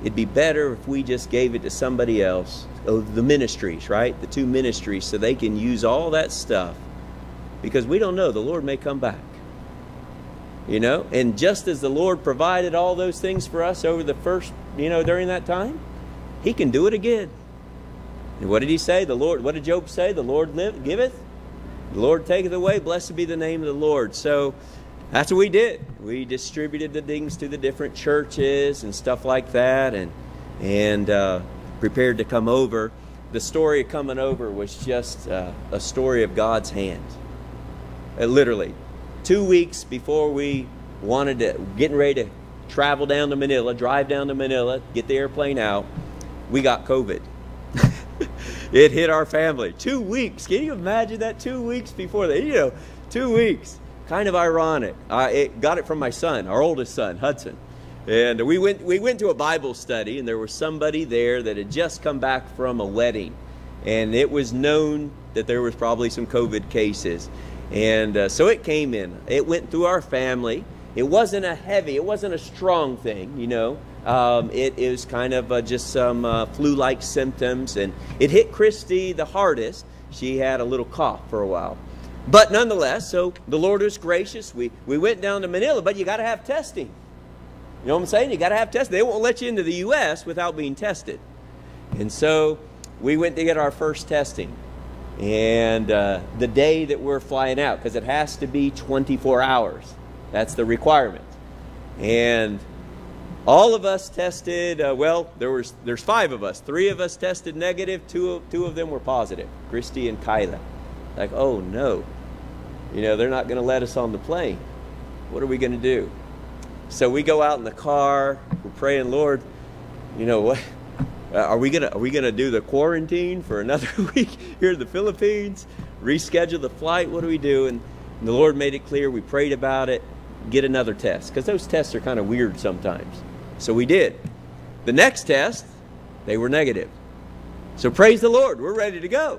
it'd be better if we just gave it to somebody else. Oh, the ministries, right? The two ministries, so they can use all that stuff. Because we don't know, the Lord may come back. You know, and just as the Lord provided all those things for us over the first, you know, during that time, He can do it again. And what did He say? The Lord, what did Job say? The Lord live, giveth, the Lord taketh away. Blessed be the name of the Lord. So that's what we did. We distributed the things to the different churches and stuff like that, and and uh, prepared to come over. The story of coming over was just uh, a story of God's hand. Uh, literally, two weeks before we wanted to, getting ready to travel down to Manila, drive down to Manila, get the airplane out, we got COVID. It hit our family. Two weeks. Can you imagine that? Two weeks before that. You know, two weeks. Kind of ironic. I it, got it from my son, our oldest son, Hudson. And we went, we went to a Bible study, and there was somebody there that had just come back from a wedding. And it was known that there was probably some COVID cases. And uh, so it came in. It went through our family. It wasn't a heavy, it wasn't a strong thing, you know. Um, it, was kind of uh, just some uh, flu like symptoms. And it hit Christy the hardest. She had a little cough for a while. But nonetheless, so the Lord was gracious. We, we went down to Manila, but you got to have testing. You know what I'm saying? You got to have testing. They won't let you into the U.S. without being tested. And so we went to get our first testing and uh, the day that we're flying out because it has to be 24 hours. That's the requirement. And all of us tested. Uh, well, there was there's five of us. Three of us tested negative. Two of, two of them were positive. Christy and Kyla. Like, oh no, you know they're not going to let us on the plane. What are we going to do? So we go out in the car. We're praying, Lord. You know what? Uh, are we gonna are we gonna do the quarantine for another week here in the Philippines? Reschedule the flight? What do we do? And, and the Lord made it clear. We prayed about it. Get another test because those tests are kind of weird sometimes. So we did. The next test, they were negative. So praise the Lord. We're ready to go.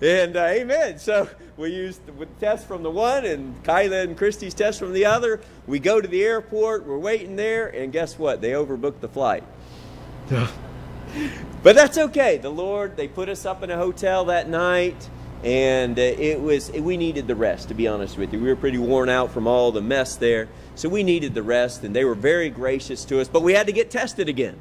And uh, amen. So we used the test from the one and Kyla and Christy's test from the other. We go to the airport. We're waiting there. And guess what? They overbooked the flight. but that's okay. The Lord, they put us up in a hotel that night, and uh, it was we needed the rest. To be honest with you, we were pretty worn out from all the mess there, so we needed the rest, and they were very gracious to us. But we had to get tested again,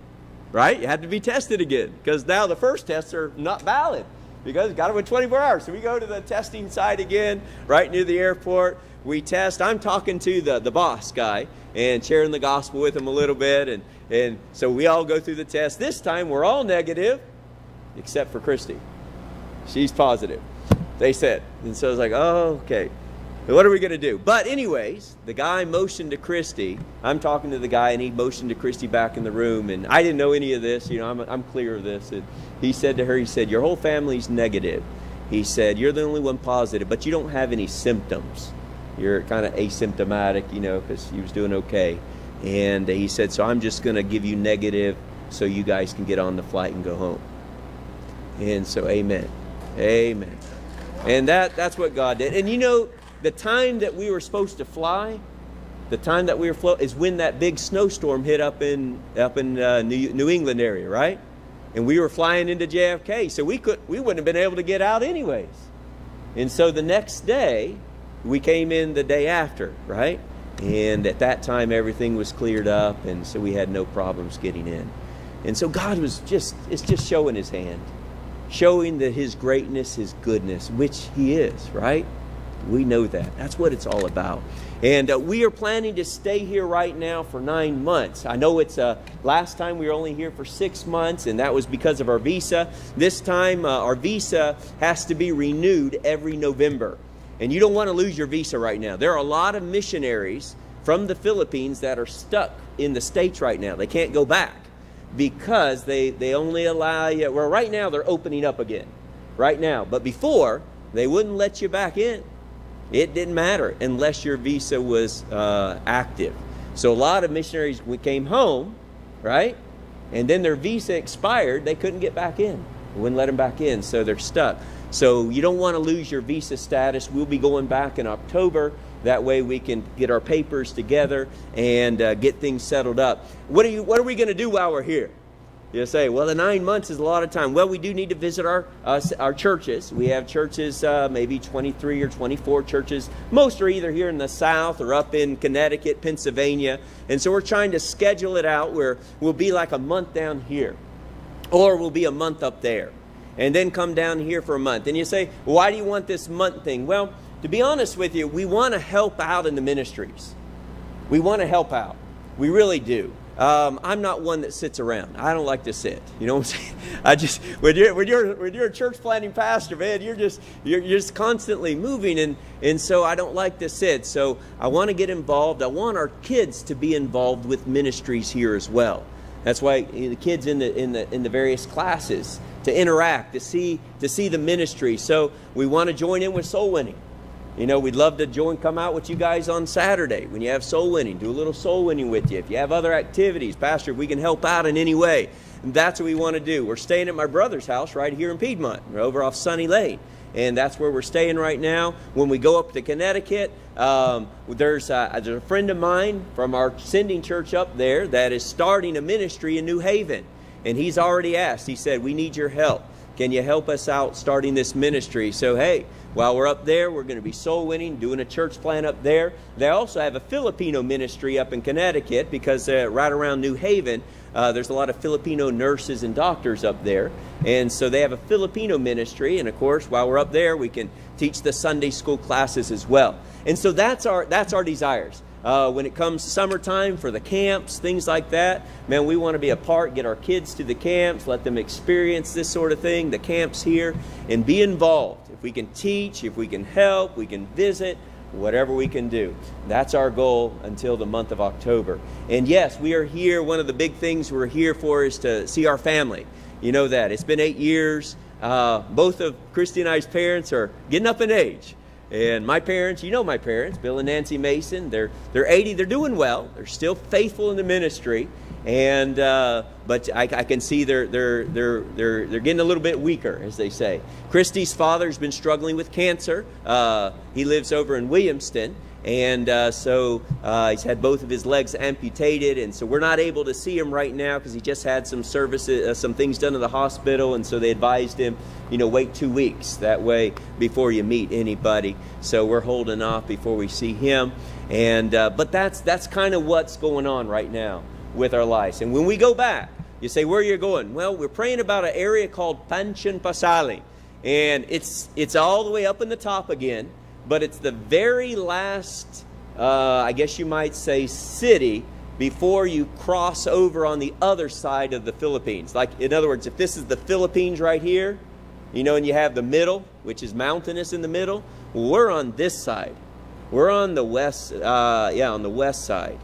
right? You had to be tested again because now the first tests are not valid because got them in 24 hours. So we go to the testing site again, right near the airport. We test. I'm talking to the the boss guy and sharing the gospel with him a little bit, and and so we all go through the test. This time we're all negative, except for Christy. She's positive. They said. And so I was like, oh, okay. What are we going to do? But, anyways, the guy motioned to Christy. I'm talking to the guy, and he motioned to Christy back in the room. And I didn't know any of this. You know, I'm, I'm clear of this. And he said to her, he said, Your whole family's negative. He said, You're the only one positive, but you don't have any symptoms. You're kind of asymptomatic, you know, because he was doing okay. And he said, So I'm just going to give you negative so you guys can get on the flight and go home. And so, amen. Amen. And that, that's what God did. And you know, the time that we were supposed to fly, the time that we were float is when that big snowstorm hit up in up in uh, New, New England area, right? And we were flying into JFK, so we could we wouldn't have been able to get out anyways. And so the next day, we came in the day after, right? And at that time, everything was cleared up, and so we had no problems getting in. And so God was just it's just showing His hand, showing that His greatness, His goodness, which He is, right? We know that. That's what it's all about. And uh, we are planning to stay here right now for nine months. I know it's uh, last time we were only here for six months, and that was because of our visa. This time, uh, our visa has to be renewed every November. And you don't want to lose your visa right now. There are a lot of missionaries from the Philippines that are stuck in the States right now. They can't go back because they, they only allow you, well, right now they're opening up again. Right now. But before, they wouldn't let you back in. It didn't matter unless your visa was uh, active. So a lot of missionaries came home, right? And then their visa expired. They couldn't get back in. We wouldn't let them back in, so they're stuck. So you don't want to lose your visa status. We'll be going back in October. That way we can get our papers together and uh, get things settled up. What are, you, what are we going to do while we're here? You say, well, the nine months is a lot of time. Well, we do need to visit our uh, our churches. We have churches, uh, maybe 23 or 24 churches. Most are either here in the South or up in Connecticut, Pennsylvania. And so we're trying to schedule it out where we'll be like a month down here, or we'll be a month up there, and then come down here for a month. And you say, why do you want this month thing? Well, to be honest with you, we want to help out in the ministries. We want to help out. We really do. Um, I'm not one that sits around. I don't like to sit. You know what I'm saying? I just when you're when you're when you're a church planting pastor, man, you're just you're, you're just constantly moving, and and so I don't like to sit. So I want to get involved. I want our kids to be involved with ministries here as well. That's why the kids in the in the in the various classes to interact, to see to see the ministry. So we want to join in with soul winning. You know, we'd love to join, come out with you guys on Saturday when you have soul winning, do a little soul winning with you. If you have other activities, Pastor, we can help out in any way. And that's what we want to do. We're staying at my brother's house right here in Piedmont. We're over off Sunny Lane. And that's where we're staying right now. When we go up to Connecticut, um, there's, a, there's a friend of mine from our sending church up there that is starting a ministry in New Haven. And he's already asked, he said, We need your help. Can you help us out starting this ministry? So, hey, while we're up there, we're going to be soul winning, doing a church plant up there. They also have a Filipino ministry up in Connecticut because uh, right around New Haven, uh, there's a lot of Filipino nurses and doctors up there. And so they have a Filipino ministry. And of course, while we're up there, we can teach the Sunday school classes as well. And so that's our, that's our desires. Uh, when it comes summertime for the camps, things like that, man, we want to be a part, get our kids to the camps, let them experience this sort of thing, the camps here, and be involved. If we can teach, if we can help, we can visit, whatever we can do. That's our goal until the month of October. And yes, we are here. One of the big things we're here for is to see our family. You know that. It's been eight years. Uh, both of Christy and I's parents are getting up in age. And my parents, you know my parents, Bill and Nancy Mason, they're, they're 80, they're doing well. They're still faithful in the ministry. And, uh, but I, I, can see they're, they're, they're, they're, they're getting a little bit weaker, as they say. Christy's father's been struggling with cancer. Uh, he lives over in Williamston. And uh, so uh, he's had both of his legs amputated, and so we're not able to see him right now because he just had some services, uh, some things done in the hospital, and so they advised him, you know, wait two weeks that way before you meet anybody. So we're holding off before we see him, and uh, but that's that's kind of what's going on right now with our lives. And when we go back, you say, where are you going? Well, we're praying about an area called Panchen Pasali, and it's it's all the way up in the top again but it's the very last, uh, I guess you might say, city before you cross over on the other side of the Philippines. Like, in other words, if this is the Philippines right here, you know, and you have the middle, which is mountainous in the middle, we're on this side. We're on the west, uh, yeah, on the west side.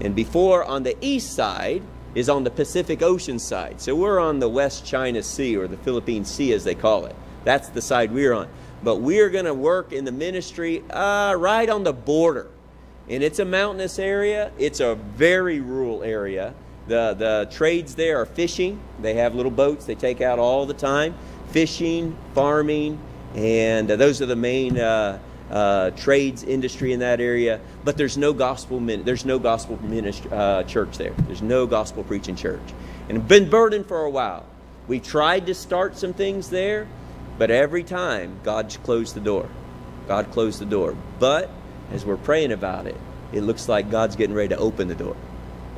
And before, on the east side, is on the Pacific Ocean side. So we're on the West China Sea, or the Philippine Sea as they call it. That's the side we're on. But we're going to work in the ministry uh, right on the border. And it's a mountainous area, it's a very rural area. The, the trades there are fishing. They have little boats they take out all the time. Fishing, farming, and uh, those are the main uh, uh, trades industry in that area. But there's no gospel min- there's no gospel ministry, uh, church there. There's no gospel preaching church, and been burdened for a while. We tried to start some things there, but every time God closed the door. God closed the door. But as we're praying about it, it looks like God's getting ready to open the door.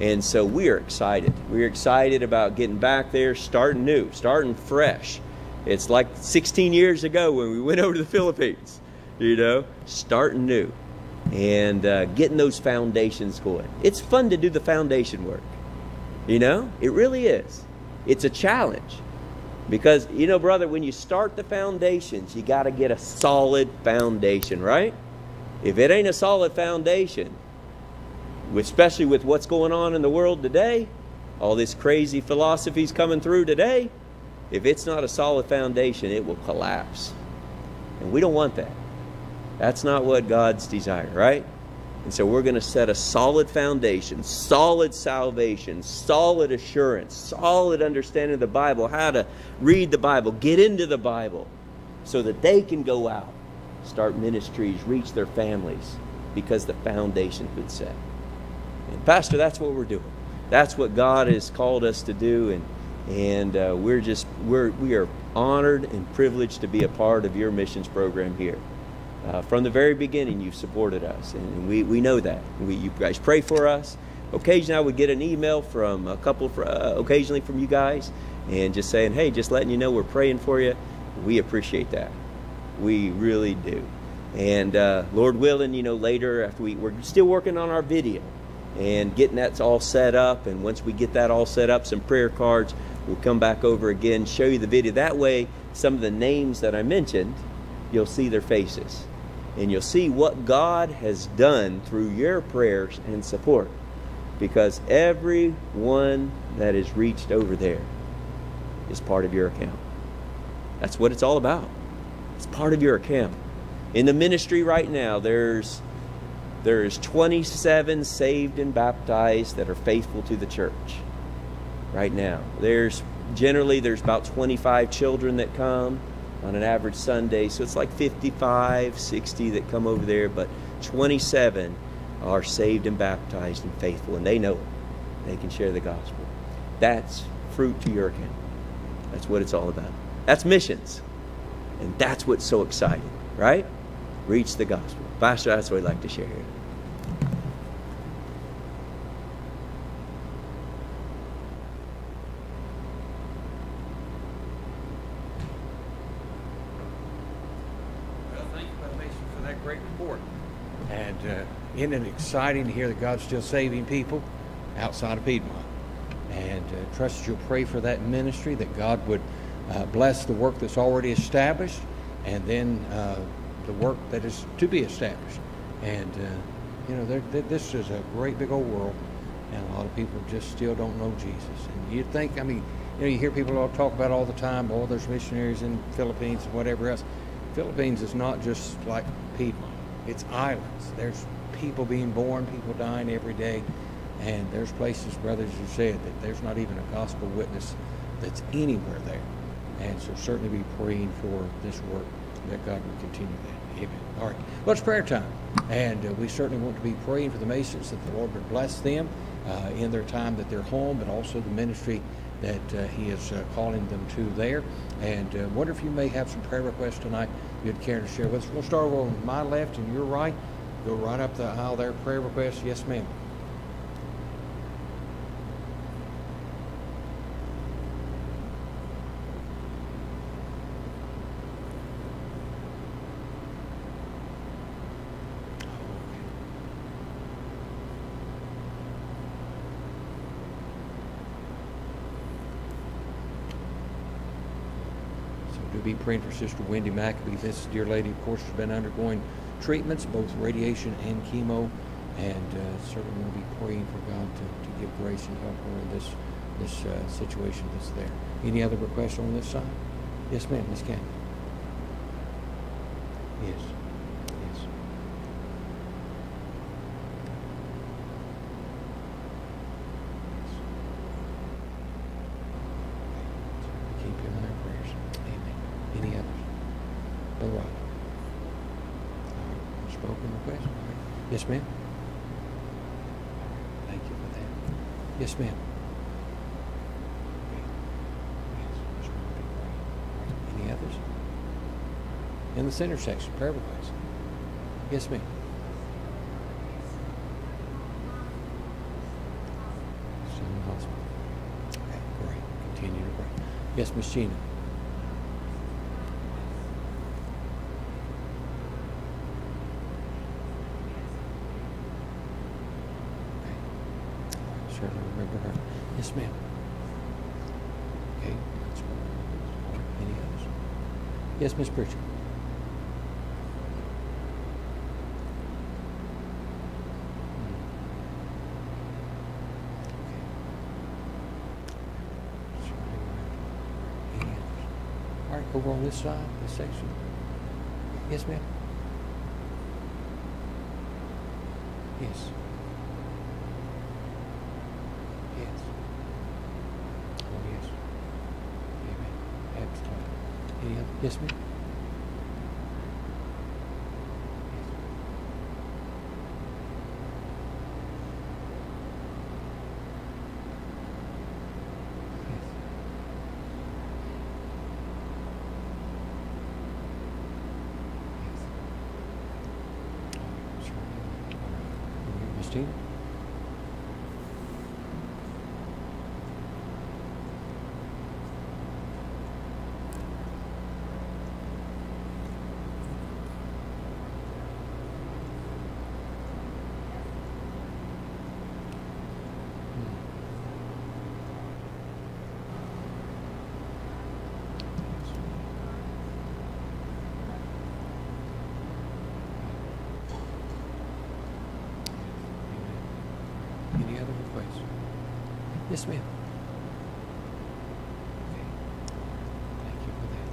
And so we are excited. We're excited about getting back there, starting new, starting fresh. It's like 16 years ago when we went over to the Philippines, you know, starting new and uh, getting those foundations going. It's fun to do the foundation work, you know, it really is. It's a challenge because, you know, brother, when you start the foundations, you got to get a solid foundation, right? If it ain't a solid foundation, especially with what's going on in the world today, all this crazy philosophies coming through today, if it's not a solid foundation, it will collapse. And we don't want that. That's not what God's desire, right? And so we're going to set a solid foundation, solid salvation, solid assurance, solid understanding of the Bible, how to read the Bible, get into the Bible, so that they can go out, start ministries, reach their families, because the foundation's been set. And Pastor, that's what we're doing. That's what God has called us to do, and and uh, we're just we're we are honored and privileged to be a part of your missions program here. Uh, from the very beginning, you've supported us, and we, we know that. We, you guys pray for us. Occasionally, I would get an email from a couple, uh, occasionally from you guys, and just saying, hey, just letting you know we're praying for you. We appreciate that. We really do. And uh, Lord willing, you know, later after we, we're still working on our video and getting that all set up. And once we get that all set up, some prayer cards, we'll come back over again, show you the video. That way, some of the names that I mentioned, you'll see their faces and you'll see what God has done through your prayers and support. Because everyone that is reached over there is part of your account. That's what it's all about. It's part of your account. In the ministry right now, there's there's 27 saved and baptized that are faithful to the church. Right now, there's generally there's about 25 children that come on an average Sunday. So it's like 55, 60 that come over there, but 27 are saved and baptized and faithful, and they know it. They can share the gospel. That's fruit to your account. That's what it's all about. That's missions. And that's what's so exciting, right? Reach the gospel. Pastor, that's what I'd like to share here. Well, thank you, Brother Mason, for that great report. And uh, isn't it exciting to hear that God's still saving people outside of Piedmont? And uh, trust you'll pray for that ministry, that God would uh, bless the work that's already established, and then uh, the work that is to be established. And uh, you know, there, there, this is a great big old world, and a lot of people just still don't know Jesus. And you think, I mean, you know, you hear people all talk about all the time, oh, there's missionaries in Philippines and whatever else. Philippines is not just like Piedmont. It's islands. There's people being born, people dying every day. And there's places, brothers, you said, that there's not even a gospel witness that's anywhere there. And so certainly be praying for this work that God will continue that. Amen. All right. Well, it's prayer time. And uh, we certainly want to be praying for the Masons that the Lord would bless them uh, in their time that they're home, but also the ministry that uh, He is uh, calling them to there. And uh, wonder if you may have some prayer requests tonight you'd care to share with us. We'll start on my left and your right. Go right up the aisle there. Prayer request, Yes, ma'am. So do be praying for Sister Wendy Maccabee. This dear lady, of course, has been undergoing treatments, both radiation and chemo, and uh, certainly we'll be praying for God to, to give grace and help her in this this uh, situation that's there. Any other requests on this side? Yes, ma'am, Candy. Yes. Yes. Keep him in our prayers. Amen. Any others? Brother Rod. All right. Spoken request. All right. Yes, ma'am. Thank you for that. Yes, ma'am. Okay. Yes, just want to be praying. All right. Any others? In the center section, prayer request. Yes, ma'am. Okay, great. Continue to pray. Yes, Miss Gina. Certainly remember her. Yes, ma'am. Okay. Any others? Yes, Miss Pritchard. All right, over on this side, this section. Yes, ma'am. Yes. Yes. Oh, yes. Amen. Absolutely. Any other? Yes, ma'am. Yes. Yes. Yes. Sure. Miss Tina? Amen. Any other requests? Yes, ma'am. Okay. Thank you for that.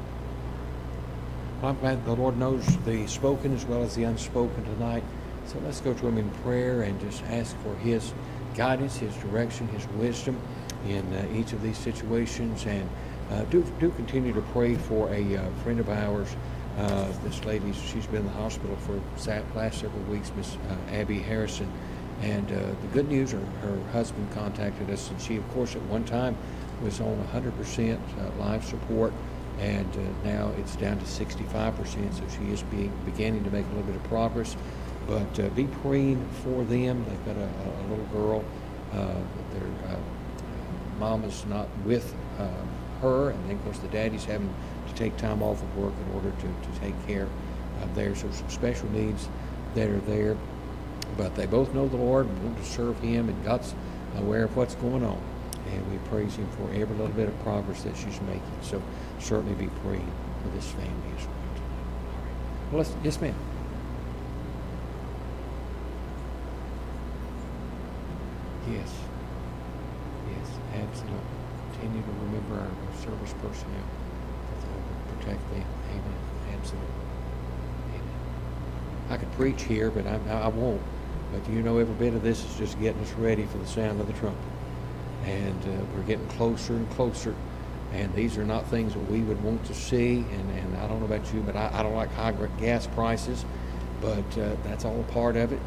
Well, I'm glad the Lord knows the spoken as well as the unspoken tonight. So let's go to Him in prayer and just ask for His guidance, His direction, His wisdom in uh, each of these situations. And uh, do, do continue to pray for a uh, friend of ours. Uh, this lady, she's been in the hospital for last several weeks, Miss uh, Abby Harrison. And uh, the good news, her, her husband contacted us, and she, of course, at one time was on 100% uh, life support, and uh, now it's down to 65%. So she is be, beginning to make a little bit of progress. But uh, be praying for them. They've got a, a, a little girl. Uh, their uh, mom is not with uh, her, and then of course the daddy's having to take time off of work in order to, to take care of theirs. So some special needs that are there but they both know the Lord and want to serve Him, and God's aware of what's going on. And we praise Him for every little bit of progress that she's making. So certainly be praying for this family as well. Well, let's, yes, ma'am. Yes. Yes, absolutely. Continue to remember our, service personnel. Protect them. Amen. Absolutely. Amen. I could preach here, but I, I won't. But you know, every bit of this is just getting us ready for the sound of the trumpet. And uh, we're getting closer and closer. And these are not things that we would want to see. And, and I don't know about you, but I, I don't like high gas prices. But uh, that's all part of it.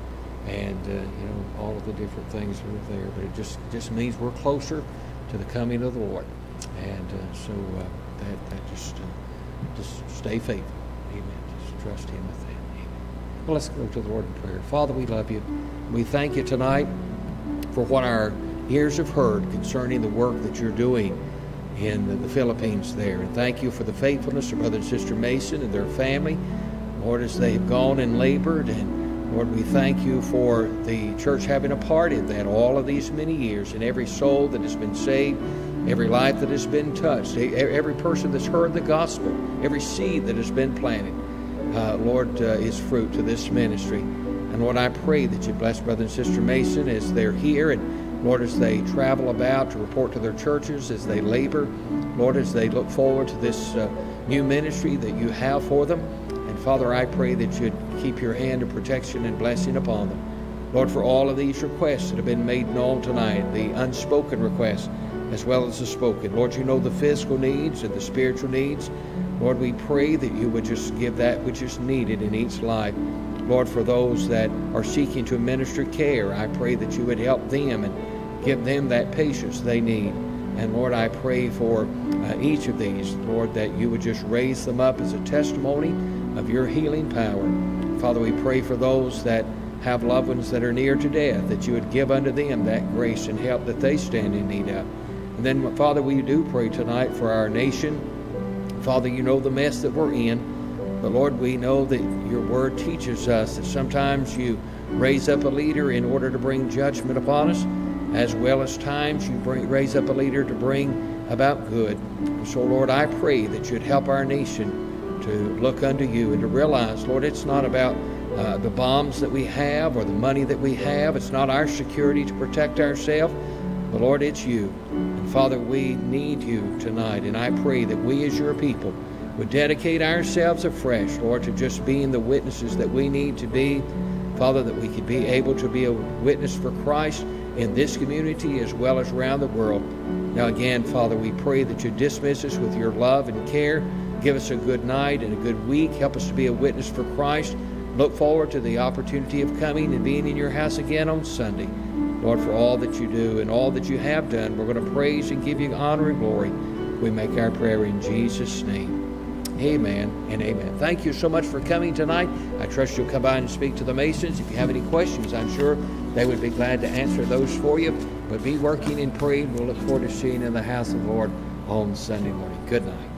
And, uh, you know, all of the different things that are there. But it just, just means we're closer to the coming of the Lord. And uh, so uh, that, that just, uh, just stay faithful. Amen. Just trust Him with that. Well, let's go to the Lord in prayer. Father, we love you. We thank you tonight for what our ears have heard concerning the work that you're doing in the, Philippines there. And thank you for the faithfulness of Brother and Sister Mason and their family. Lord, as they have gone and labored. And Lord, we thank you for the church having a part in that all of these many years and every soul that has been saved every life that has been touched, every person that's heard the gospel, every seed that has been planted, uh, Lord, uh, is fruit to this ministry. And Lord, I pray that you bless Brother and Sister Mason as they're here and Lord, as they travel about to report to their churches, as they labor, Lord, as they look forward to this uh, new ministry that you have for them. And Father, I pray that you'd keep your hand of protection and blessing upon them. Lord, for all of these requests that have been made known tonight, the unspoken requests as well as the spoken. Lord, you know the physical needs and the spiritual needs. Lord, we pray that you would just give that which is needed in each life. Lord, for those that are seeking to administer care, I pray that you would help them and give them that patience they need. And Lord, I pray for uh, each of these, Lord, that you would just raise them up as a testimony of your healing power. Father, we pray for those that have loved ones that are near to death, that you would give unto them that grace and help that they stand in need of. And then, Father, we do pray tonight for our nation. Father, you know the mess that we're in. But Lord, we know that your word teaches us that sometimes you raise up a leader in order to bring judgment upon us, as well as times you bring, raise up a leader to bring about good. So, Lord, I pray that you'd help our nation to look unto you and to realize, Lord, it's not about uh, the bombs that we have or the money that we have. It's not our security to protect ourselves. But Lord, it's you. And Father, we need you tonight. And I pray that we as your people would dedicate ourselves afresh, Lord, to just being the witnesses that we need to be. Father, that we could be able to be a witness for Christ in this community as well as around the world. Now, again, Father, we pray that you dismiss us with your love and care. Give us a good night and a good week. Help us to be a witness for Christ. Look forward to the opportunity of coming and being in your house again on Sunday. Lord, for all that you do and all that you have done. We're going to praise and give you honor and glory. We make our prayer in Jesus' name. Amen and amen. Thank you so much for coming tonight. I trust you'll come by and speak to the Masons. If you have any questions, I'm sure they would be glad to answer those for you. But be working and praying. We'll look forward to seeing you in the house of the Lord on Sunday morning. Good night.